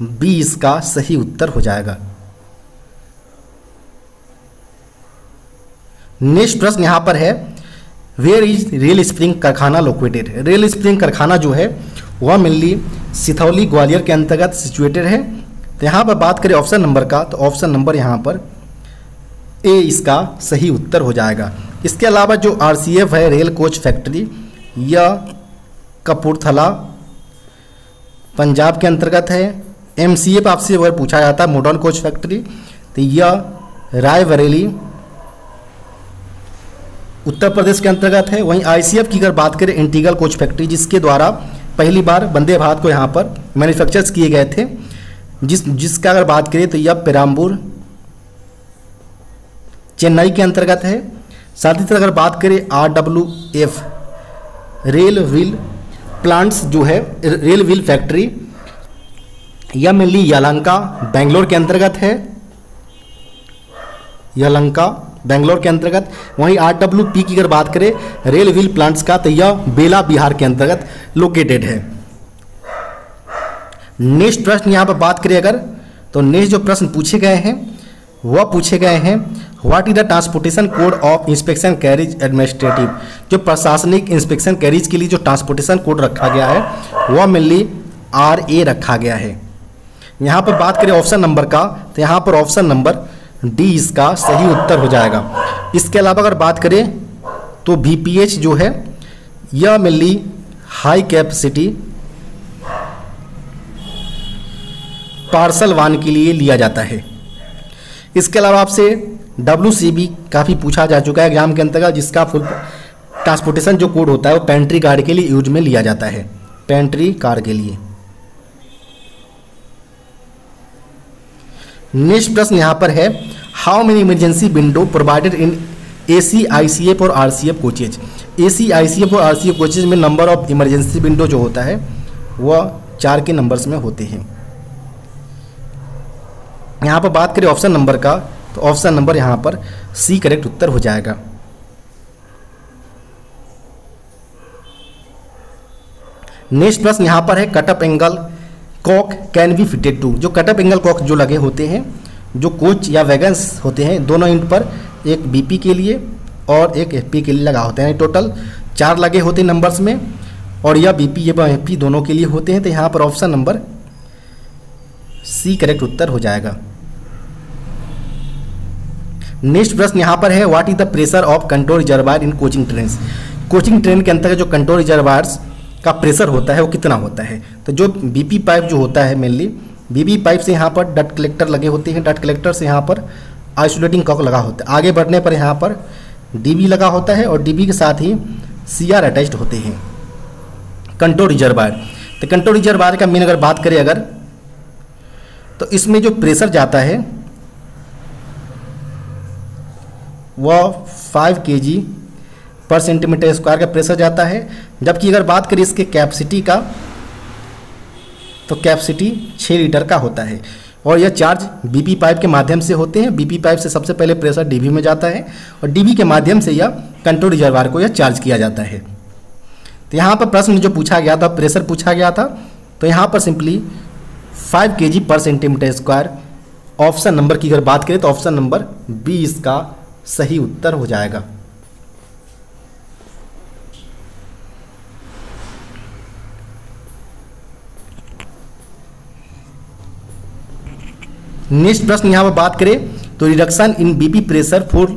Speaker 1: बी इसका सही उत्तर हो जाएगा। नेक्स्ट प्रश्न यहाँ पर है वेयर इज़ रेल स्प्रिंग कारखाना लोकेटेड रेल स्प्रिंग कारखाना जो है, वह मेनली सिथौली ग्वालियर के अंतर्गत सिचुएटेड है। तो यहाँ पर बात करें ऑप्शन नंबर का। तो ऑप्शन नंबर यहाँ पर ए इसका सही उत्तर हो जाएगा। इसके अलावा जो आरसीएफ है, रेल कोच फैक्ट्री यह कपूरथला, पंजाब के अंतर्गत है। एम सी ए आपसे अगर पूछा जाता है मॉडर्न कोच फैक्ट्री तो यह रायबरेली, उत्तर प्रदेश के अंतर्गत है। वहीं आईसीएफ की अगर बात करें इंटीगल कोच फैक्ट्री जिसके द्वारा पहली बार वंदे भारत को यहाँ पर मैन्युफैक्चर्स किए गए थे। जिस, जिसका अगर बात करें तो यह पेराम्बूर, चेन्नई के अंतर्गत है। साथ ही साथ अगर बात करें R W F rail wheel plants जो है, रेल व्हील फैक्ट्री यह मेनली यलंका, बेंगलोर के अंतर्गत है। यलंका, बेंगलोर के अंतर्गत। वहीं आर डब्ल्यू पी की अगर बात करें, रेल व्हील प्लांट्स का तो यह बेला बिहार के अंतर्गत लोकेटेड है। नेक्स्ट प्रश्न यहाँ पर बात करें अगर तो नेक्स्ट जो प्रश्न पूछे गए हैं वह पूछे गए हैं what is the transportation code of inspection carriage administrative जो प्रशासनिक इंस्पेक्शन कैरिज के लिए जो ट्रांसपोर्टेशन कोड रखा गया है, वह मेनली आर ए रखा गया है। यहाँ पर बात करें ऑप्शन नंबर का तो यहाँ पर ऑप्शन नंबर डी इसका सही उत्तर हो जाएगा। इसके अलावा अगर बात करें तो वी जो है, यह mainly high capacity parcel van के लिए लिया जाता है। इसके अलावा आपसे डब्ल्यू सी बी काफ़ी पूछा जा चुका है, एग्ज़ाम के अंतर्गत, जिसका फुल ट्रांसपोर्टेशन जो कोड होता है, वो पेंट्री कार्ड के लिए यूज़ में लिया जाता है। पेंट्री कार के लिए। नेक्स्ट प्रश्न यहाँ पर है how many emergency window provided in A C I C F और R C F coaches A C I C F और आर सी एफ़ कोचेज में नंबर ऑफ़ इमरजेंसी विंडो जो होता है, वह चार के नंबर्स में होते हैं। यहाँ पर बात करें ऑप्शन नंबर का तो ऑप्शन नंबर यहाँ पर सी करेक्ट उत्तर हो जाएगा। नेक्स्ट प्रश्न यहाँ पर है cut off angle cock can be fitted to जो कटअप एंगल कॉक जो लगे होते हैं, जो कोच या वैगन्स होते हैं, दोनों इंड पर एक बीपी के लिए और एक एफपी के लिए लगा होते हैं। टोटल चार लगे होते हैं नंबर्स में और यह बीपी एवं एफपी दोनों के लिए होते हैं तो यहाँ पर ऑप्शन नंबर सी करेक्ट उत्तर हो जाएगा। नेक्स्ट प्रश्न यहाँ पर है what is the pressure of control reservoir in coaching train coaching train के अंतर्गत जो कंट्रोल रिजर्वायर्स का प्रेशर होता है, वो कितना होता है? तो जो बीपी पाइप जो होता है मेनली बीबी पाइप से यहाँ पर डट कलेक्टर लगे होते हैं डट कलेक्टर से यहाँ पर आइसोलेटिंग कॉक लगा होता है। आगे बढ़ने पर यहाँ पर डीबी लगा होता है और डीबी के साथ ही सीआर अटैच्ड होते हैं। कंट्रोल रिजर्वायर तो कंट्रोल रिजर्वायर का मेन अगर बात करें अगर तो इसमें जो प्रेशर जाता है वह फाइव के जी पर सेंटीमीटर स्क्वायर का प्रेशर जाता है। जबकि अगर बात करें इसके कैपेसिटी का तो कैपेसिटी छः लीटर का होता है। और यह चार्ज बीपी पाइप के माध्यम से होते हैं। बीपी पाइप से सबसे पहले प्रेशर डीबी में जाता है और डीबी के माध्यम से यह कंट्रोल रिजर्वायर को यह चार्ज किया जाता है। तो यहाँ पर प्रश्न जो पूछा गया था प्रेशर पूछा गया था तो यहाँ पर सिंपली फाइव के जी पर सेंटीमीटर स्क्वायर ऑप्शन नंबर की अगर बात करें तो ऑप्शन नंबर बी इसका सही उत्तर हो जाएगा। नेक्स्ट प्रश्न यहाँ पर बात करें तो reduction in BP pressure for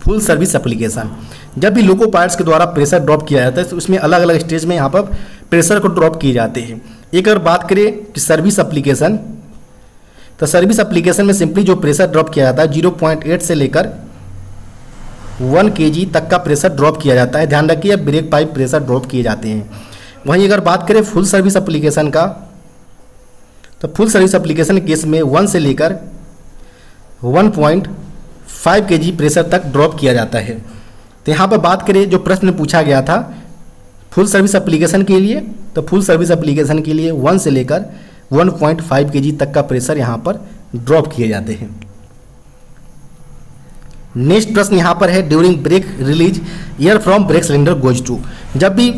Speaker 1: full service application जब भी लोको पार्ट्स के द्वारा प्रेशर ड्रॉप किया जाता है तो उसमें अलग अलग स्टेज में यहाँ पर प्रेशर को ड्रॉप किए जाते हैं। एक अगर बात करें कि सर्विस एप्लीकेशन तो सर्विस एप्लीकेशन में सिंपली जो प्रेशर ड्रॉप किया जाता है ज़ीरो पॉइंट एट से लेकर वन के तक का प्रेशर ड्रॉप किया जाता है। ध्यान रखिए ब्रेक पाइप प्रेशर ड्रॉप किए जाते हैं। वहीं अगर बात करें फुल सर्विस अप्लीकेशन का तो फुल सर्विस अप्लीकेशन केस में वन से लेकर वन पॉइंट फाइव के प्रेशर तक ड्रॉप किया जाता है। तो यहाँ पर बात करें, जो प्रश्न पूछा गया था, फुल सर्विस एप्लीकेशन के लिए तो फुल सर्विस एप्लीकेशन के लिए वन से लेकर 1.5 पॉइंट तक का प्रेशर यहाँ पर ड्रॉप किए जाते हैं। नेक्स्ट प्रश्न यहाँ पर है during brake release air from brake cylinder goes to जब भी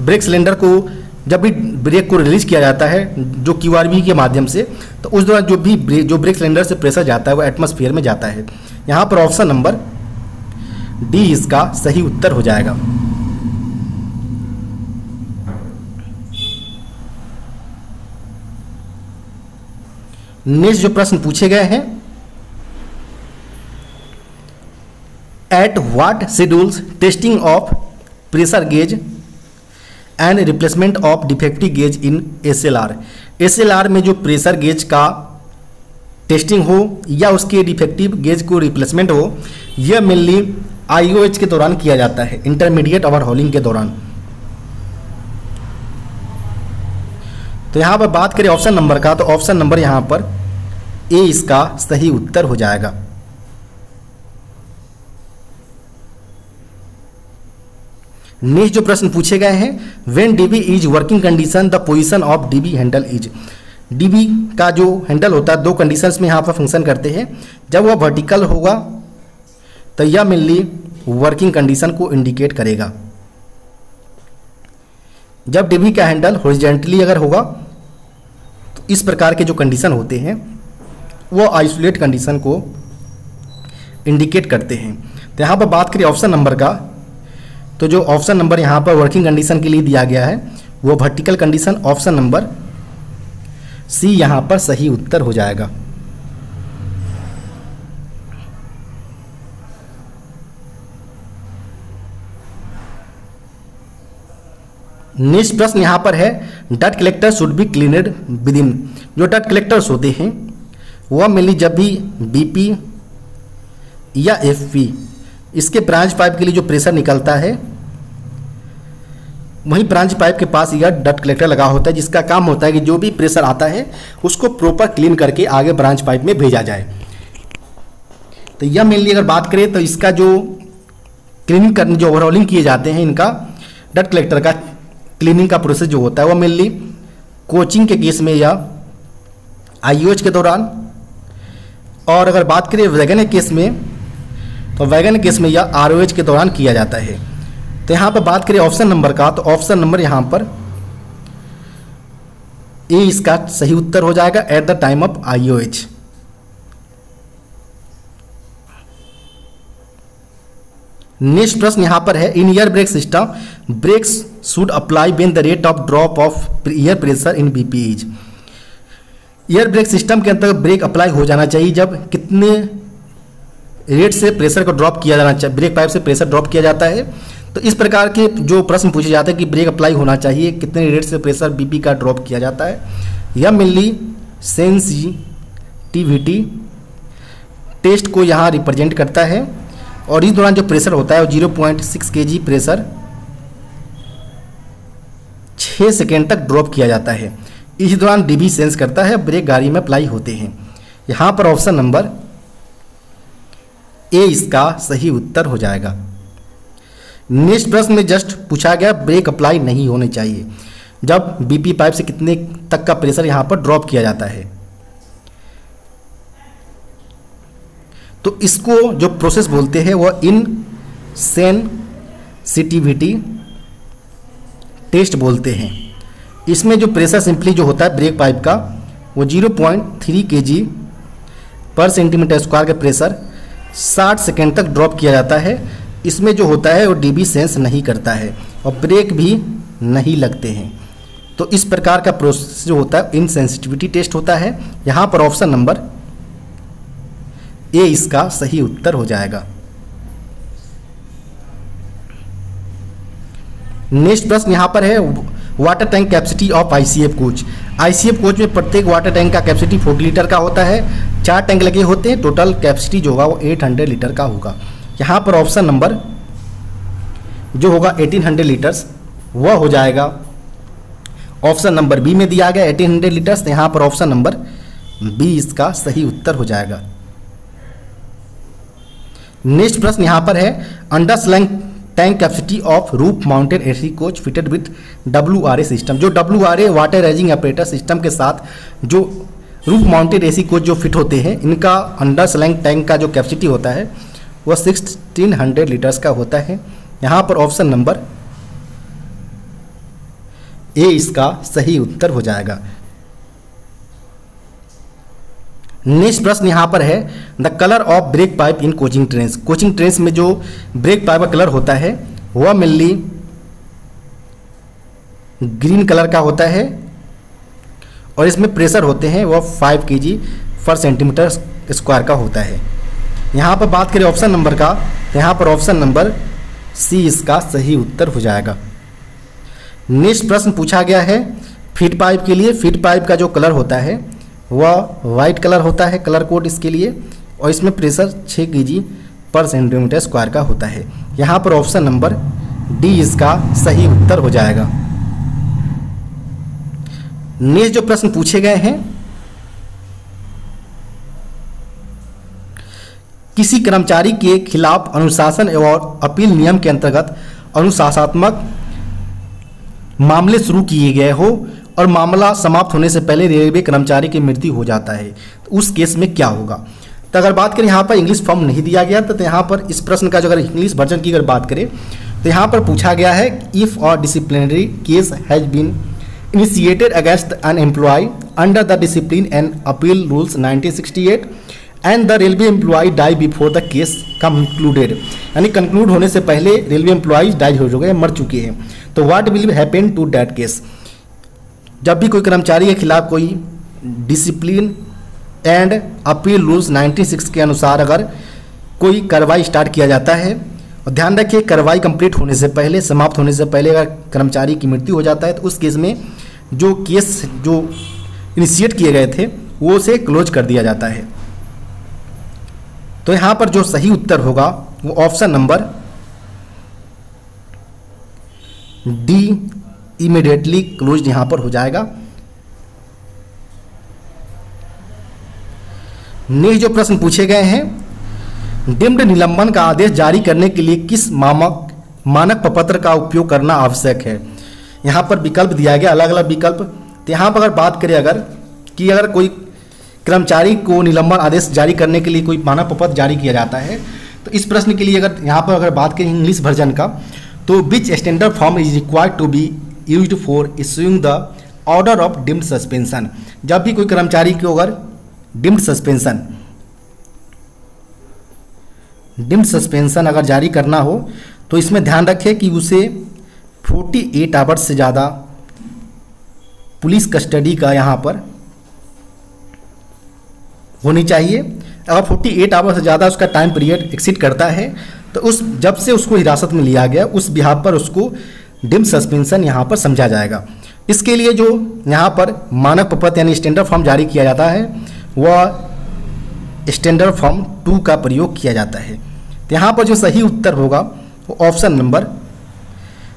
Speaker 1: ब्रेक सिलेंडर को, जब भी ब्रेक को रिलीज़ किया जाता है, जो क्यू के माध्यम से तो उस दौरान जो भी ब्रेक जो ब्रेक सिलेंडर से प्रेशर जाता है, वो एटमोसफियर में जाता है। यहाँ पर ऑप्शन नंबर डी इसका सही उत्तर हो जाएगा। नेक्स्ट जो प्रश्न पूछे गए हैं at what schedules testing of pressure gauge and replacement of defective gauge in S L R S L R में जो प्रेशर गेज का टेस्टिंग हो या उसके डिफेक्टिव गेज को रिप्लेसमेंट हो, यह मेनली आई ओ एच के दौरान किया जाता है इंटरमीडिएट ओवर हॉलिंग के दौरान। तो यहाँ पर बात करें ऑप्शन नंबर का तो ऑप्शन नंबर यहाँ पर ए इसका सही उत्तर हो जाएगा। नेक्स्ट जो प्रश्न पूछे गए हैं when DB is working condition the position of DB handle is DB का जो हैंडल होता है, दो कंडीशंस में यहाँ पर फ़ंक्शन करते हैं। जब वह वर्टिकल होगा तो यह मेनली वर्किंग कंडीशन को इंडिकेट करेगा। जब डीबी का हैंडल हॉरिजेंटली अगर होगा तो इस प्रकार के जो कंडीशन होते हैं वो आइसोलेट कंडीशन को इंडिकेट करते हैं। तो यहाँ पर बात करें ऑप्शन नंबर का। तो जो ऑप्शन नंबर यहाँ पर वर्किंग कंडीशन के लिए दिया गया है, वो vertical condition option number C यहाँ पर सही उत्तर हो जाएगा। नेक्स्ट प्रश्न यहाँ पर है डट collector should be cleaned within जो डट कलेक्टर्स होते हैं, वह मेनली जब भी बीपी या एफपी इसके ब्रांच पाइप के लिए जो प्रेशर निकलता है, वहीं ब्रांच पाइप के पास यह डट कलेक्टर लगा होता है, जिसका काम होता है कि जो भी प्रेशर आता है, उसको प्रॉपर क्लीन करके आगे ब्रांच पाइप में भेजा जाए। तो यह मेनली अगर बात करें तो इसका जो क्लीनिंग करने, जो ओवरऑलिंग किए जाते हैं, इनका डट कलेक्टर का क्लीनिंग का प्रोसेस जो होता है वह मेनली कोचिंग के केस में या आई के दौरान। और अगर बात करें वैगन केस में तो वैगन केस में यह आर के दौरान किया जाता है। तो यहाँ पर बात करें ऑप्शन नंबर का तो ऑप्शन नंबर यहाँ पर ए इसका सही उत्तर हो जाएगा at the time of IOH next प्रश्न यहाँ पर है in air brake system brakes should apply when the rate of drop of air pressure in BPs air brake system के अंतर्गत ब्रेक अप्लाई हो जाना चाहिए जब कितने रेट से प्रेशर को ड्रॉप किया जाना चाहिए ब्रेक पाइप से प्रेशर ड्रॉप किया जाता है। तो इस प्रकार के जो प्रश्न पूछे जाते हैं कि ब्रेक अप्लाई होना चाहिए, कितने रेट से प्रेशर बीपी का ड्रॉप किया जाता है। यह मेनली सेंसिटिविटी टेस्ट को यहाँ रिप्रेजेंट करता है और इस दौरान जो प्रेशर होता है, वो zero point six K G pressure छः सेकेंड तक ड्रॉप किया जाता है। इस दौरान डीबी सेंस करता है ब्रेक गाड़ी में अप्लाई होते हैं। यहाँ पर ऑप्शन नंबर ए इसका सही उत्तर हो जाएगा। नेक्स्ट प्रश्न में जस्ट पूछा गया, ब्रेक अप्लाई नहीं होने चाहिए। जब बीपी पाइप से कितने तक का प्रेशर यहाँ पर ड्रॉप किया जाता है। तो इसको जो प्रोसेस बोलते हैं, वह इन सेंसिटिविटी टेस्ट बोलते हैं। इसमें जो प्रेशर सिंपली जो होता है ब्रेक पाइप का, वो 0.3 केजी पर सेंटीमीटर स्क्वायर का प्रेशर 60 सेकेंड तक ड्रॉप किया जाता है। इसमें जो होता है, वो डीबी सेंस नहीं करता है और ब्रेक भी नहीं लगते हैं। तो इस प्रकार का प्रोसेस जो होता है इन सेंसिटिविटी टेस्ट होता है। यहाँ पर ऑप्शन नंबर ए इसका सही उत्तर हो जाएगा। नेक्स्ट प्रश्न यहाँ पर है water tank capacity of ICF coach ICF coach में प्रत्येक वाटर टैंक का कैपेसिटी 40 लीटर का होता है। चार टैंक लगे होते हैं, टोटल कैपेसिटी जो होगा वो 800 लीटर का होगा। यहाँ पर ऑप्शन नंबर जो होगा 1800 लीटर्स, वह हो जाएगा। ऑप्शन नंबर बी में दिया गया 1800 लीटर्स यहाँ पर ऑप्शन नंबर बी इसका सही उत्तर हो जाएगा। नेक्स्ट प्रश्न यहाँ पर है under slung tank capacity of roof mounted AC coach fitted with W R A system जो W R A water raising operator system के साथ जो रूफ माउंटेड एसी कोच जो फिट होते हैं, इनका अंडर स्लैंग टैंक का जो कैपेसिटी होता है वह सिक्सटीन हंड्रेड लीटर्स का होता है। यहाँ पर ऑप्शन नंबर ए इसका सही उत्तर हो जाएगा। नेक्स्ट प्रश्न यहाँ पर है the colour of brake pipe in coaching train coaching train में जो ब्रेक पाइप का कलर होता है, वह मेनली ग्रीन कलर का होता है और इसमें प्रेशर होते हैं, वह फाइव के जी पर सेंटीमीटर स्क्वायर का होता है। यहाँ पर बात करें ऑप्शन नंबर का तो यहाँ पर ऑप्शन नंबर सी इसका सही उत्तर हो जाएगा। नेक्स्ट प्रश्न पूछा गया है फीट पाइप के लिए फीट पाइप का जो कलर होता है वह वाइट कलर होता है कलर कोड इसके लिए, और इसमें प्रेशर छः के जी पर सेंटीमीटर स्क्वायर का होता है। यहाँ पर ऑप्शन नंबर डी इसका सही उत्तर हो जाएगा। नेक्स्ट जो प्रश्न पूछे गए हैं, किसी कर्मचारी के खिलाफ अनुशासन एवं अपील नियम के अंतर्गत अनुशासनात्मक मामले शुरू किए गए हो और मामला समाप्त होने से पहले रेलवे कर्मचारी की मृत्यु हो जाता है। तो उस केस में क्या होगा? तो अगर बात करें यहाँ पर इंग्लिश फॉर्म नहीं दिया गया तो यहाँ पर इस प्रश्न का जो अगर इंग्लिश वर्जन की अगर बात करें तो यहाँ पर पूछा गया है इफ़ और disciplinary case has been initiated against an employee under the discipline and appeal rules 1968 and the railway employee die before the case concluded यानी कंक्लूड होने से पहले रेलवे एम्प्लॉयज़ डाई हो चुके हैं, मर चुके हैं। तो what will happen to that case जब भी कोई कर्मचारी के खिलाफ कोई डिसिप्लिन एंड अपील रूल्स 96 के अनुसार अगर कोई कार्रवाई स्टार्ट किया जाता है, और ध्यान रखिए कार्रवाई कंप्लीट होने से पहले, समाप्त होने से पहले अगर कर्मचारी की मृत्यु हो जाता है तो उस केस में जो केस जो इनिशिएट किए गए थे, वो उसे क्लोज कर दिया जाता है। तो यहाँ पर जो सही उत्तर होगा, वो option number D immediately close यहाँ पर हो जाएगा। नेक्स्ट जो प्रश्न पूछे गए हैं, डिम्ड निलंबन का आदेश जारी करने के लिए किस मामक, मानक प्रपत्र का उपयोग करना आवश्यक है? यहाँ पर विकल्प दिया गया अलग अलग विकल्प। तो यहाँ पर अगर बात करें अगर, कि अगर कोई कर्मचारी को निलंबन आदेश जारी करने के लिए कोई मानक पत्र जारी किया जाता है तो इस प्रश्न के लिए अगर, यहाँ पर अगर बात करें इंग्लिश वर्जन का तो which standard form is required to be use for issuing the order of deemed suspension जब भी कोई कर्मचारी को अगर डिम्ड सस्पेंशन डिम्ड सस्पेंशन अगर जारी करना हो तो इसमें ध्यान रखें कि उसे 48 एट आवर्स से ज़्यादा पुलिस कस्टडी का यहाँ पर होनी चाहिए। अगर 48 एट आवर्स से ज़्यादा उसका टाइम पीरियड एक्सिट करता है तो उस, जब से उसको हिरासत में लिया गया, उस बिहार पर उसको डिम सस्पेंशन यहाँ पर समझा जाएगा। इसके लिए जो यहाँ पर मानक प्रपत्र यानी स्टैंडर्ड फॉर्म जारी किया जाता है, वह स्टैंडर्ड फॉर्म टू का प्रयोग किया जाता है। तो यहाँ पर जो सही उत्तर होगा, वो ऑप्शन नंबर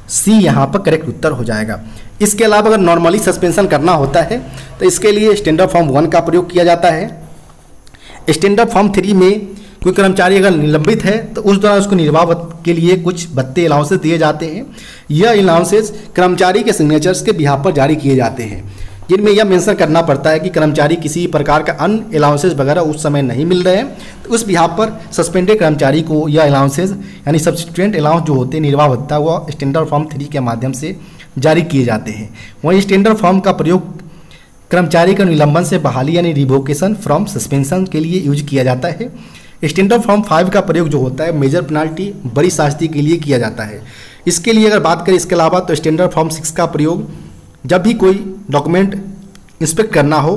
Speaker 1: सी यहाँ पर करेक्ट उत्तर हो जाएगा। इसके अलावा अगर नॉर्मली सस्पेंशन करना होता है तो इसके लिए स्टैंडर्ड फॉर्म वन का प्रयोग किया जाता है। स्टैंडर्ड फॉर्म थ्री में कोई कर्मचारी अगर निलंबित है तो उस दौरान उसको निर्वाह के लिए कुछ भत्ते अलाउंसेस दिए जाते हैं। यह अलाउंसेस कर्मचारी के सिग्नेचर्स के बिहार पर जारी किए जाते हैं। जिनमें यह मेंशन करना पड़ता है कि कर्मचारी किसी प्रकार का अन अलाउंसेज वगैरह उस समय नहीं मिल रहे हैं। तो उस बिहार पर सस्पेंडेड कर्मचारी को यह अलाउंसेज यानी सब्सिट्यूएंट अलाउंस जो होते हैं, निर्वाह भत्ता वह स्टैंडर्ड फॉर्म थ्री के माध्यम से जारी किए जाते हैं। वहीं स्टैंडर्ड फॉर्म का प्रयोग कर्मचारी का निलंबन से बहाली, यानी रिवोकेशन फ्रॉम सस्पेंशन के लिए यूज़ किया जाता है। स्टैंडर्ड फॉर्म फाइव का प्रयोग जो होता है मेजर पेनाल्टी बड़ी शास्ति के लिए किया जाता है। इसके लिए अगर बात करें इसके अलावा तो स्टैंडर्ड फॉर्म सिक्स का प्रयोग जब भी कोई डॉक्यूमेंट इंस्पेक्ट करना हो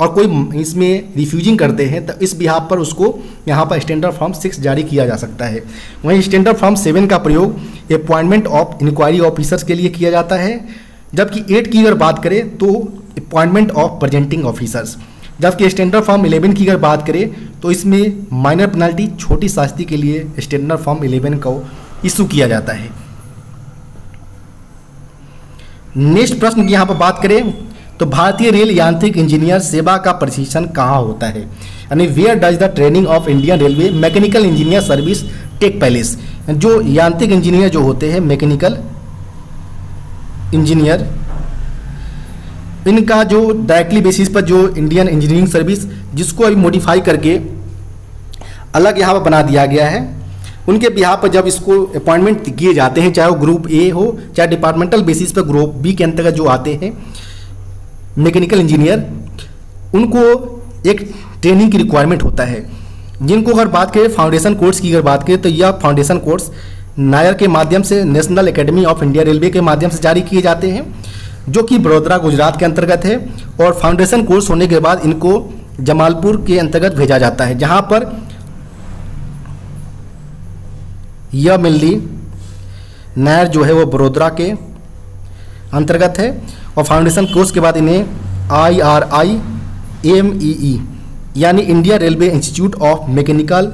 Speaker 1: और कोई इसमें रिफ्यूजिंग करते हैं तो इस बिहार पर उसको यहाँ पर स्टैंडर्ड फॉर्म सिक्स जारी किया जा सकता है। वहीं स्टैंडर्ड फॉर्म सेवन का प्रयोग अपॉइंटमेंट ऑफ़ इंक्वायरी ऑफिसर्स के लिए किया जाता है। जबकि एट की अगर बात करें तो अपॉइंटमेंट ऑफ़ प्रेजेंटिंग ऑफिसर्स जबकि स्टैंडर्ड फॉर्म इलेवन की अगर बात करें तो इसमें माइनर पेनल्टी छोटी शास्ति के लिए स्टैंडर्ड फॉर्म इलेवन को इशू किया जाता है। नेक्स्ट प्रश्न की यहाँ पर बात करें तो भारतीय रेल यांत्रिक इंजीनियर सेवा का प्रशिक्षण कहाँ होता है? यानी where does the training of Indian railway mechanical engineer service take place जो यांत्रिक इंजीनियर जो होते हैं मैकेनिकल इंजीनियर इनका जो डायरेक्टली बेसिस पर जो इंडियन इंजीनियरिंग सर्विस जिसको अभी मॉडिफाई करके अलग यहाँ पर बना दिया गया है, उनके बिहार पर जब इसको अपॉइंटमेंट किए जाते हैं, चाहे वो ग्रुप ए हो, चाहे डिपार्टमेंटल बेसिस पर ग्रुप बी के अंतर्गत जो आते हैं मैकेनिकल इंजीनियर उनको एक ट्रेनिंग की रिक्वायरमेंट होता है। जिनको अगर बात करें फाउंडेशन कोर्स की अगर बात करें तो यह फाउंडेशन कोर्स नायर के माध्यम से national academy of India railway के माध्यम से जारी किए जाते हैं। जो कि बड़ोदरा, गुजरात के अंतर्गत है और फाउंडेशन कोर्स होने के बाद इनको जमालपुर के अंतर्गत भेजा जाता है, जहाँ पर यह मिल्ली नायर जो है वो बड़ोदरा के अंतर्गत है और फाउंडेशन कोर्स के बाद इन्हें आई R I am E E यानी India railway institute of mechanical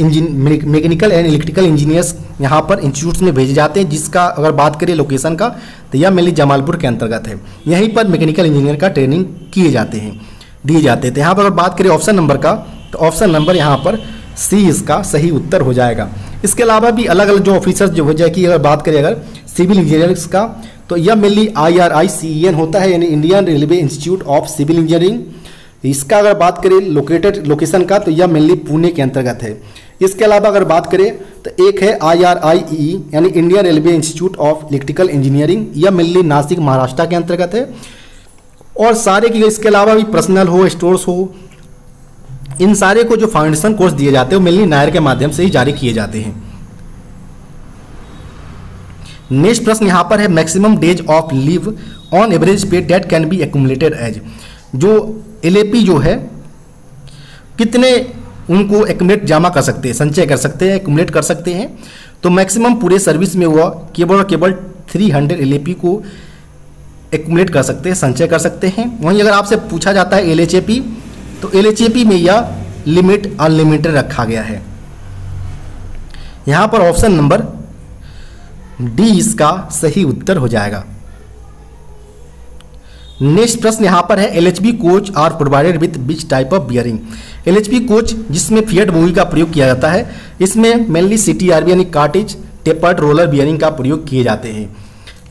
Speaker 1: engine mechanical and electrical engineers यहाँ पर इंस्टीट्यूट्स में भेजे जाते हैं, जिसका अगर बात करें लोकेशन का तो यह मेनली जमालपुर के अंतर्गत है। यहीं पर मैकेनिकल इंजीनियर का ट्रेनिंग किए जाते हैं, दिए जाते हैं। तो यहाँ पर अगर बात करें ऑप्शन नंबर का तो ऑप्शन नंबर यहाँ पर सी इसका सही उत्तर हो जाएगा। इसके अलावा भी अलग अलग जो ऑफिसर्स जो हो जाए कि अगर बात करें अगर सिविल इंजीनियरिंग्स का तो यह mainly I R I C N होता है, यानी Indian railway institute of civil engineering इसका अगर बात करें लोकेटेड लोकेशन का तो यह मेनली पुणे के अंतर्गत है। इसके अलावा अगर बात करें तो एक है आई आर आई ई यानी Indian railway institute of electrical engineering यह मेनली नासिक महाराष्ट्र के अंतर्गत है। और सारे की इसके अलावा भी पर्सनल हो स्टोर्स हो, इन सारे को जो फाउंडेशन कोर्स दिए जाते हैं, वो मेनली नायर के माध्यम से ही जारी किए जाते हैं। नेक्स्ट प्रश्न यहाँ पर है maximum days of leave on average pay that can be accumulated as जो एल जो है, कितने उनको एक्यूमुलेट जमा कर सकते हैं, संचय कर सकते हैं एक्यूमुलेट कर सकते हैं। तो मैक्सिमम पूरे सर्विस में वह केवल और केवल 300 हंड्रेड को एक्यूमुलेट कर सकते हैं, संचय कर सकते हैं। वहीं अगर आपसे पूछा जाता है एल तो एल में यह लिमिट अनलिमिटेड रखा गया है। यहाँ पर ऑप्शन नंबर डी इसका सही उत्तर हो जाएगा। नेक्स्ट प्रश्न यहाँ पर है L H B coach are provided with which type of bearing L H B coach जिसमें फियट बोगी का प्रयोग किया जाता है, इसमें mainly C T R B यानी कार्टिज टेपर्ड रोलर बियरिंग का प्रयोग किए जाते हैं।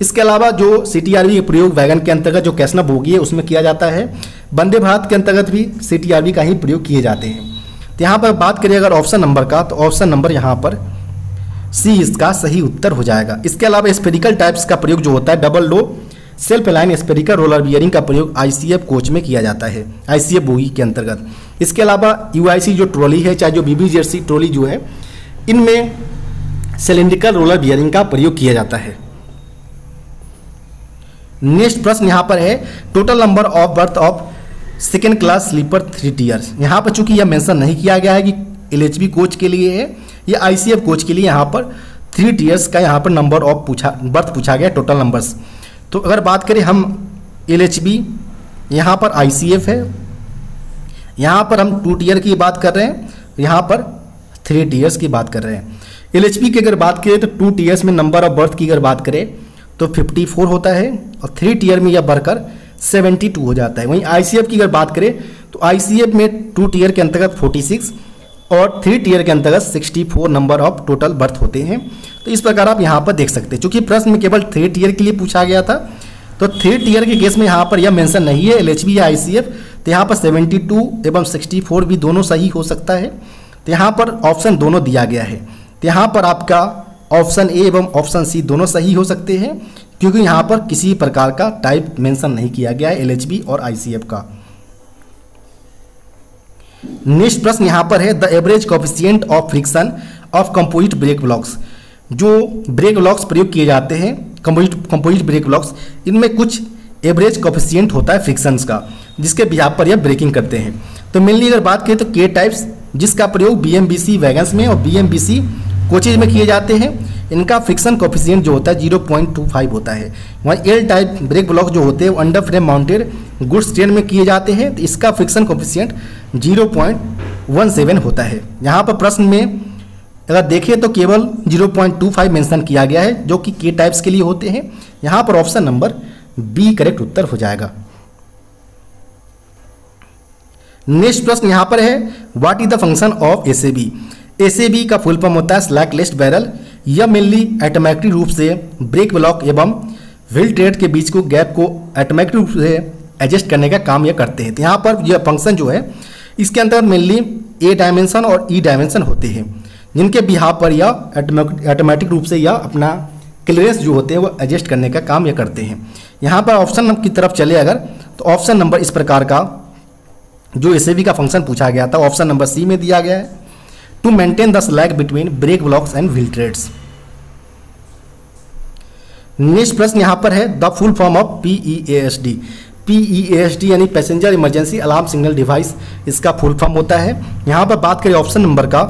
Speaker 1: इसके अलावा जो सी टी आर बी प्रयोग वैगन के अंतर्गत, जो कैसना बोगी है, उसमें किया जाता है। वंदे भारत के अंतर्गत भी सी टी आर बी का ही प्रयोग किए जाते हैं। तो यहाँ पर बात करें अगर ऑप्शन नंबर का तो ऑप्शन नंबर यहाँ पर सी इसका सही उत्तर हो जाएगा। इसके अलावा स्पेरिकल टाइप्स का प्रयोग जो होता है double row self line spherical roller bearing का प्रयोग आईसीएफ कोच में किया जाता है, आईसीएफ बोगी के अंतर्गत। इसके अलावा यूआईसी जो ट्रॉली है, चाहे जो बीबी ट्रॉली जो है, इनमें सिलेंड्रिकल रोलर बियरिंग का प्रयोग किया जाता है। नेक्स्ट प्रश्न यहाँ पर है, total number of berth of second class sleeper three tiers. यहाँ पर चूँकि यह मेंशन नहीं किया गया है कि एलएचबी कोच के लिए है, या आईसीएफ कोच के लिए यहाँ पर थ्री टीयर्स का यहाँ पर नंबर ऑफ़ पूछा, बर्थ पूछा गया टोटल नंबर्स। तो अगर बात करें हम एल एच बी यहाँ पर आई सी एफ़ है, यहाँ पर हम टू टीयर की बात कर रहे हैं, यहाँ पर थ्री टीयर्स की बात कर रहे हैं। एल एच बी की अगर बात करें तो टू टीयर्स में नंबर ऑफ़ बर्थ की अगर बात करें तो फिफ्टी फोर होता है और थ्री टीयर में यह बढ़कर सेवेंटी टू हो जाता है। वहीं आई सी एफ़ की अगर बात करें तो आई सी एफ़ में टू टीयर के अंतर्गत फोर्टी सिक्स और थ्री टीयर के अंतर्गत sixty four number of total berth होते हैं। तो इस प्रकार आप यहाँ पर देख सकते हैं। चूँकि प्रश्न में केवल थ्री टीयर के लिए पूछा गया था तो थ्री टीयर के केस में यहाँ पर यह मेंशन नहीं है। एलएचबी या आईसीएफ तो यहाँ पर 72 एवं 64 भी दोनों सही हो सकता है। तो यहाँ पर ऑप्शन दोनों दिया गया है। तो यहाँ पर आपका ऑप्शन ए एवं ऑप्शन सी दोनों सही हो सकते हैं, क्योंकि यहाँ पर किसी प्रकार का टाइप मेंशन नहीं किया गया है एलएचबी और आईसीएफ का। नेक्स्ट प्रश्न यहाँ पर है, the average coefficient of friction of composite brake blocks जो ब्रेक ब्लॉक्स प्रयोग किए जाते हैं, कंपोजिट कंपोजिट ब्रेक ब्लॉक्स, इनमें कुछ एवरेज कॉफिशियंट होता है फ्रिक्शंस का, जिसके बिहार पर यह ब्रेकिंग करते हैं। तो मेनली अगर बात करें तो के टाइप्स जिसका प्रयोग B M B C wagons में और B M B C coaches में किए जाते हैं इनका फ्रिक्शन कॉफिशियंट जो होता है ज़ीरो पॉइंट टू फाइव होता है। वहीं एल टाइप ब्रेक ब्लॉक जो होते हैं under frame mounted goods train में किए जाते हैं तो इसका friction coefficient zero point one seven होता है। यहाँ पर प्रश्न में अगर देखें तो केवल 0.25 मेंशन किया गया है, जो कि के टाइप्स के लिए होते हैं। यहाँ पर ऑप्शन नंबर बी करेक्ट उत्तर हो जाएगा। नेक्स्ट प्रश्न यहाँ पर है what is the function of SAB SAB का फुल फॉर्म होता है स्लैक लिस्ट बैरल यह मेनली ऑटोमेटिक रूप से ब्रेक ब्लॉक एवं व्हील ट्रेड के बीच को गैप को ऑटोमेटिक रूप से एडजस्ट करने का काम यह करते हैं। तो यहाँ पर यह फ़ंक्शन जो है, इसके अंदर मेनली ए डायमेंशन और ई e डायमेंशन होते हैं, जिनके बिहार पर यह ऑटोमेटिक रूप से यह अपना क्लियरेंस जो होते हैं, वो एडजस्ट करने का काम यह करते हैं। यहाँ पर ऑप्शन की तरफ़ चले अगर तो ऑप्शन नंबर इस प्रकार का, जो एस का फ़ंक्शन पूछा गया था ऑप्शन नंबर सी में दिया गया है। To maintain the slack between brake blocks and wheel treads next प्रश्न यहाँ पर है the full form of PE S D PE S D यानी passenger emergency alarm signal device इसका फुल फॉर्म होता है। यहाँ पर बात करें ऑप्शन नंबर का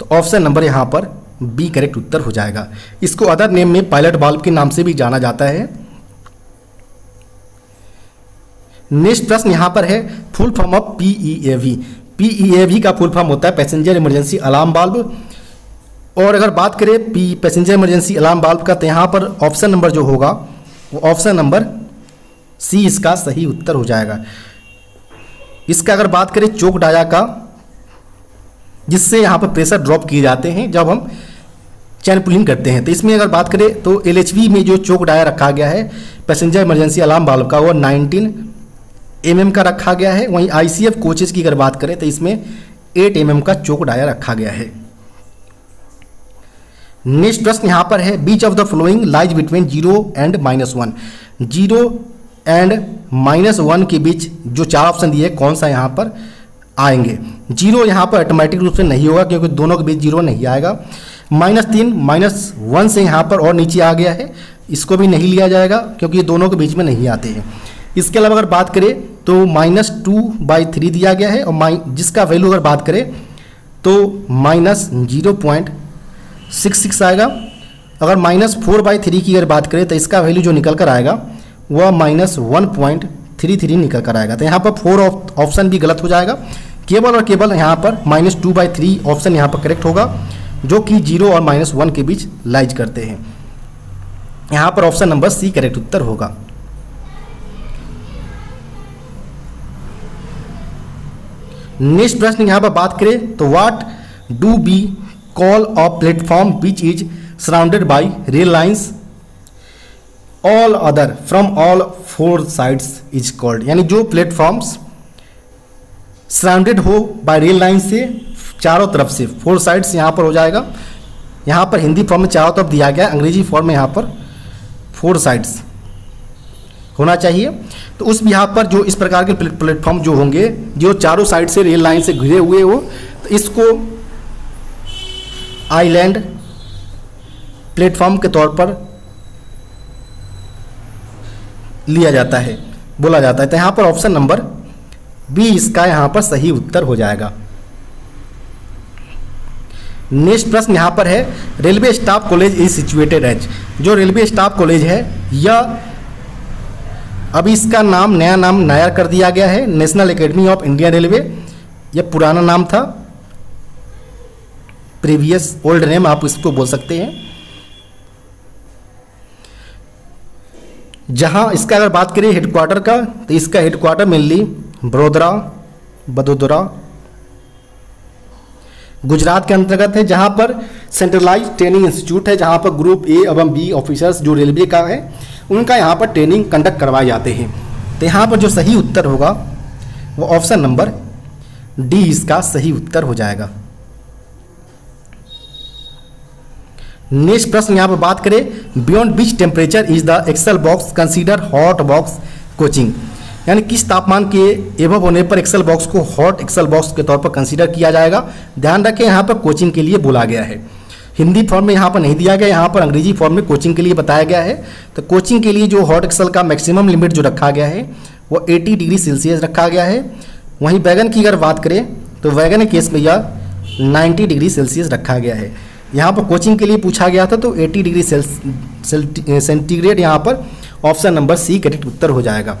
Speaker 1: तो ऑप्शन नंबर यहाँ पर बी करेक्ट उत्तर हो जाएगा। इसको अदर नेम में पायलट बाल्ब के नाम से भी जाना जाता है। नेक्स्ट प्रश्न यहाँ पर है full form of PEAV PEAV का फुल फॉर्म होता है, पैसेंजर इमरजेंसी अलार्म बाल्ब। और अगर बात करें P passenger emergency alarm bulb का तो यहाँ पर ऑप्शन नंबर जो होगा, वो ऑप्शन नंबर सी इसका सही उत्तर हो जाएगा। इसका अगर बात करें चोक डाया का, जिससे यहाँ पर प्रेशर ड्रॉप किए जाते हैं जब हम चैन पुलिंग करते हैं। तो इसमें अगर बात करें तो एलएचवी में जो चोक डाया रखा गया है, पैसेंजर इमरजेंसी अलार्म बाल्ब का, वो 19 एम mm का रखा गया है। वहीं आई आईसीएफ कोचेज की अगर बात करें तो इसमें एट एम mm का चोक डाया रखा गया है। नेक्स्ट प्रश्न यहाँ पर है, which of the following lies between zero and minus one zero and minus one के बीच जो चार ऑप्शन दिए, कौन सा यहाँ पर आएँगे? ज़ीरो यहाँ पर ऑटोमेटिक रूप से नहीं होगा, क्योंकि दोनों के बीच ज़ीरो नहीं आएगा। माइनस तीन माइनस वन से यहाँ पर और नीचे आ गया है। इसको भी नहीं लिया जाएगा, क्योंकि ये दोनों के बीच में नहीं आते हैं। इसके अलावा अगर बात करें तो माइनस टू बाई थ्री दिया गया है और माइ जिसका वैल्यू अगर बात करें तो minus zero point six six आएगा। अगर माइनस फोर बाई थ्री की अगर बात करें तो इसका वैल्यू जो निकल कर आएगा, वह minus one point three three निकल कर आएगा। तो यहाँ पर फोर ऑप्शन भी गलत हो जाएगा। केवल और केवल यहाँ पर minus two by three option यहाँ पर करेक्ट होगा, जो कि ज़ीरो और माइनस वन के बीच लाइज करते हैं। यहाँ पर ऑप्शन नंबर सी करेक्ट उत्तर होगा। नेक्स्ट प्रश्न यहाँ पर बात करें तो what do we call of platform which is surrounded by rail lines all other from all four sides is called यानी जो प्लेटफॉर्म्स सराउंडेड हो बाय रेल लाइन से, चारों तरफ़ से फोर साइड्स यहाँ पर हो जाएगा। यहाँ पर हिंदी फॉर्म में चारों तरफ़ दिया गया अंग्रेज़ी फॉर्म में यहाँ पर फोर साइड्स होना चाहिए। तो उस यहाँ पर जो इस प्रकार के प्लेटफॉर्म जो होंगे, जो चारों साइड से रेल लाइन से घिरे हुए हो तो इसको आइलैंड प्लेटफॉर्म के तौर पर लिया जाता है, बोला जाता है। तो यहाँ पर ऑप्शन नंबर बी, इसका यहाँ पर सही उत्तर हो जाएगा। नेक्स्ट प्रश्न यहाँ पर है, railway staff college is situated as. जो रेलवे स्टाफ कॉलेज है, यह अभी इसका नाम, नया नाम नया कर दिया गया है, national academy of Indian railway. यह पुराना नाम था। प्रीवियस ओल्ड नेम आप इसको बोल सकते हैं। जहाँ इसका अगर बात करें हेडक्वार्टर का तो इसका हेडक्वार्टर मेनली बड़ोदरा, बदोदरा, गुजरात के अंतर्गत है, जहाँ पर सेंट्रलाइज ट्रेनिंग इंस्टीट्यूट है, जहाँ पर ग्रुप ए एवं बी ऑफिसर्स जो रेलवे का है उनका यहाँ पर ट्रेनिंग कंडक्ट करवाए जाते हैं। तो यहाँ पर जो सही उत्तर होगा, वो ऑप्शन नंबर डी इसका सही उत्तर हो जाएगा। नेक्स्ट प्रश्न यहाँ पर बात करें। Beyond which temperature is the axle box considered hot box coaching यानी किस तापमान के एवं होने पर एक्सल बॉक्स को हॉट एक्सल बॉक्स के तौर पर कंसीडर किया जाएगा? ध्यान रखें, यहाँ पर कोचिंग के लिए बोला गया है। हिंदी फॉर्म में यहाँ पर नहीं दिया गया, यहाँ पर अंग्रेज़ी फॉर्म में कोचिंग के लिए बताया गया है। तो कोचिंग के लिए जो हॉट एक्सल का मैक्सिमम लिमिट जो रखा गया है, वो 80 डिग्री सेल्सियस रखा गया है। वहीं वैगन की अगर बात करें तो वैगन केस में यह 90 डिग्री सेल्सियस रखा गया है। यहाँ पर कोचिंग के लिए पूछा गया था तो 80 डिग्री सेंटीग्रेड यहाँ पर ऑप्शन नंबर सी, करेक्ट उत्तर हो जाएगा।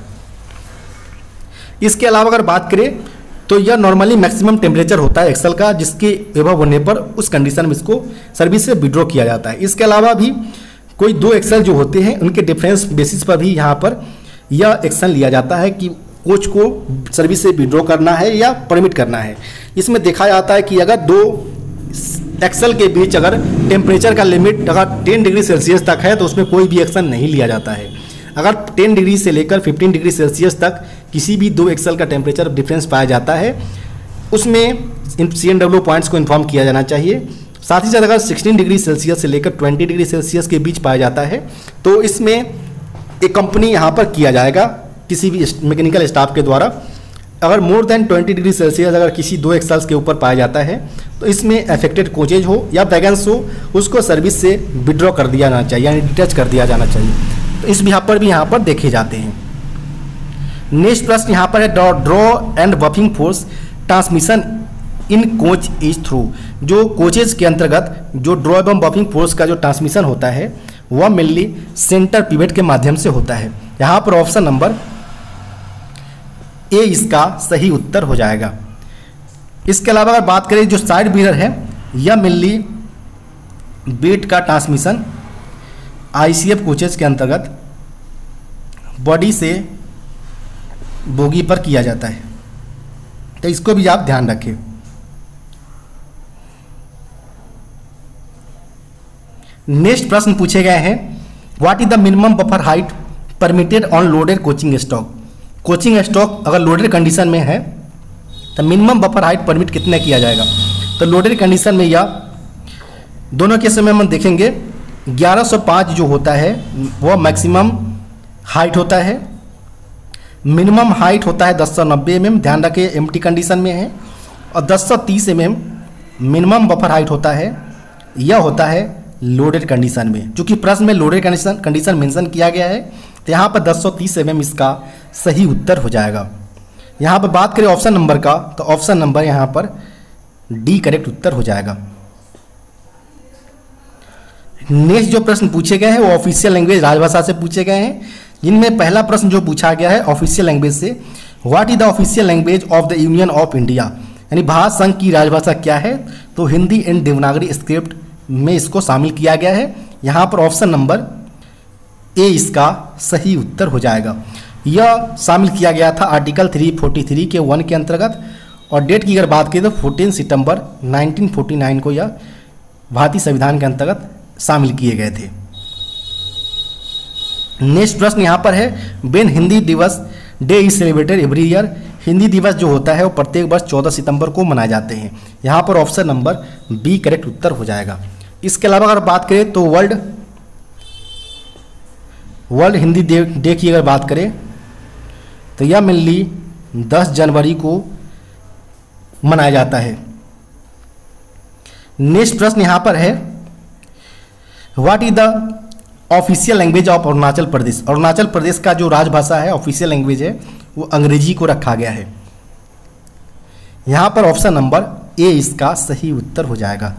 Speaker 1: इसके अलावा अगर बात करें तो यह नॉर्मली मैक्सिमम टेम्परेचर होता है एक्सल का, जिसके एवं होने पर उस कंडीशन में इसको सर्विस से विड्रॉ किया जाता है। इसके अलावा भी कोई दो एक्सल जो होते हैं, उनके डिफरेंस बेसिस पर भी यहाँ पर यह एक्शन लिया जाता है कि कोच को सर्विस से विड्रॉ करना है या परमिट करना है। इसमें देखा जाता है कि अगर दो एक्सल के बीच अगर टेम्परेचर का लिमिट अगर टेन डिग्री सेल्सियस तक है तो उसमें कोई भी एक्शन नहीं लिया जाता है। अगर 10 डिग्री से लेकर 15 डिग्री सेल्सियस तक किसी भी दो एक्सल का टेम्परेचर डिफरेंस पाया जाता है, उसमें सी एन डब्ल्यू पॉइंट्स को इन्फॉर्म किया जाना चाहिए। साथ ही साथ अगर 16 डिग्री सेल्सियस से लेकर 20 डिग्री सेल्सियस के बीच पाया जाता है तो इसमें एक कंपनी यहाँ पर किया जाएगा किसी भी मैकेनिकल स्टाफ के द्वारा। अगर मोर देन 20 डिग्री सेल्सियस अगर किसी दो एक्सल्स के ऊपर पाया जाता है तो इसमें अफेक्टेड कोचेज हो या वैगन्स हो, उसको सर्विस से विड्रॉ कर दिया जाना चाहिए, यानी डिटच कर दिया जाना चाहिए। इस यहाँ पर भी यहाँ पर देखे जाते हैं। नेक्स्ट प्रश्न यहाँ पर है draw and buffing force transmission in coach is through जो कोचेज के अंतर्गत जो ड्रॉ एवं बफिंग फोर्स का जो ट्रांसमिशन होता है, वह मेनली सेंटर पिवेट के माध्यम से होता है। यहाँ पर ऑप्शन नंबर ए इसका सही उत्तर हो जाएगा। इसके अलावा अगर बात करें जो साइड मिरर है, यह मेनली बेट का ट्रांसमिशन आईसीएफ कोचेज के अंतर्गत बॉडी से बोगी पर किया जाता है। तो इसको भी आप ध्यान रखें नेक्स्ट प्रश्न पूछे गए हैं what is the minimum buffer height permitted on loaded coaching stock coaching stock अगर लोडेड कंडीशन में है तो मिनिमम बफर हाइट परमिट कितना किया जाएगा? तो लोडेड कंडीशन में या दोनों केस में हम देखेंगे 1105 जो होता है, वह मैक्सिमम हाइट होता है। मिनिमम हाइट होता है 1090 एम ध्यान रखें एम कंडीशन में है। और 1030 एम मिनिमम बफर हाइट होता है। यह होता है लोडेड कंडीशन में। चूँकि प्रश्न में लोडेड कंडीशन कंडीशन मेंशन किया गया है तो यहाँ पर 1030 एम इसका सही उत्तर हो जाएगा। यहाँ पर बात करें ऑप्शन नंबर का तो ऑप्शन नंबर यहाँ पर डी करेक्ट उत्तर हो जाएगा। नेक्स्ट जो प्रश्न पूछे गए हैं, वो ऑफिशियल लैंग्वेज राजभाषा से पूछे गए हैं। जिनमें पहला प्रश्न जो पूछा गया है ऑफिशियल लैंग्वेज से what is the official language of the union of India यानी भारत संघ की राजभाषा क्या है? तो हिंदी एंड देवनागरी स्क्रिप्ट में इसको शामिल किया गया है। यहाँ पर ऑप्शन नंबर ए इसका सही उत्तर हो जाएगा। यह शामिल किया गया था आर्टिकल 343 के वन के अंतर्गत। और डेट की अगर बात करें तो 14 सितंबर 1949 को यह भारतीय संविधान के अंतर्गत शामिल किए गए थे। नेक्स्ट प्रश्न यहाँ पर है, when Hindi Diwas day is celebrated every year. Hindi Diwas जो होता है वो प्रत्येक वर्ष 14 सितंबर को मनाए जाते हैं। यहाँ पर ऑप्शन नंबर बी करेक्ट उत्तर हो जाएगा। इसके अलावा अगर बात करें तो वर्ल्ड वर्ल्ड हिंदी डे की अगर बात करें तो यह मेनली 10 जनवरी को मनाया जाता है। नेक्स्ट प्रश्न यहाँ पर है what is the official language of Arunachal Pradesh Arunachal Pradesh का जो राजभाषा है ऑफिशियल लैंग्वेज है, वो अंग्रेज़ी को रखा गया है। यहाँ पर ऑप्शन नंबर ए इसका सही उत्तर हो जाएगा।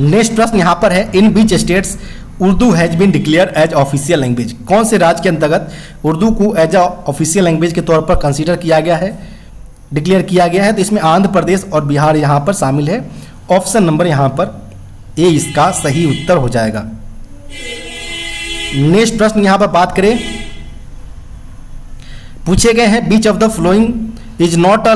Speaker 1: नेक्स्ट प्रश्न यहाँ पर है in which states Urdu has been declared as official language कौन से राज्य के अंतर्गत उर्दू को एज अ ऑफिशियल लैंग्वेज के तौर पर कंसीडर किया गया है? डिक्लेयर किया गया है तो इसमें आंध्र प्रदेश और बिहार यहाँ पर शामिल है। ऑप्शन नंबर यहाँ पर ए इसका सही उत्तर हो जाएगा। नेक्स्ट प्रश्न यहाँ पर बात करें। पूछे गए हैं, which of the following is not a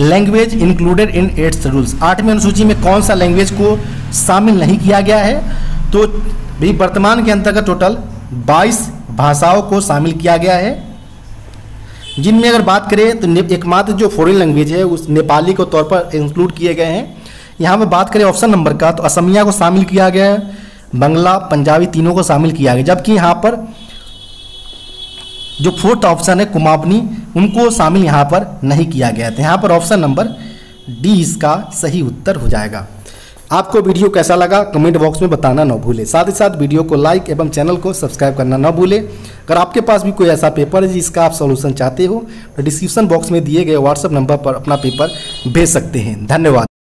Speaker 1: language included in eight schedules आठवीं अनुसूची में कौन सा लैंग्वेज को शामिल नहीं किया गया है? तो भी वर्तमान के अंतर्गत टोटल 22 भाषाओं को शामिल किया गया है। जिनमें अगर बात करें तो एकमात्र जो फॉरेन लैंग्वेज है, उस नेपाली के तौर पर इंक्लूड किए गए हैं। यहाँ पर बात करें ऑप्शन नंबर का तो असमिया को शामिल किया गया है, बंगला, पंजाबी तीनों को शामिल किया गया जबकि यहाँ पर जो फोर्थ ऑप्शन है, कुमावनी, उनको शामिल यहाँ पर नहीं किया गया था यहाँ पर ऑप्शन नंबर डी इसका सही उत्तर हो जाएगा। आपको वीडियो कैसा लगा, कमेंट बॉक्स में बताना ना भूले। साथ ही साथ वीडियो को लाइक एवं चैनल को सब्सक्राइब करना ना भूले। अगर आपके पास भी कोई ऐसा पेपर है जिसका आप सॉल्यूशन चाहते हो तो डिस्क्रिप्शन बॉक्स में दिए गए व्हाट्सएप नंबर पर अपना पेपर भेज सकते हैं। धन्यवाद।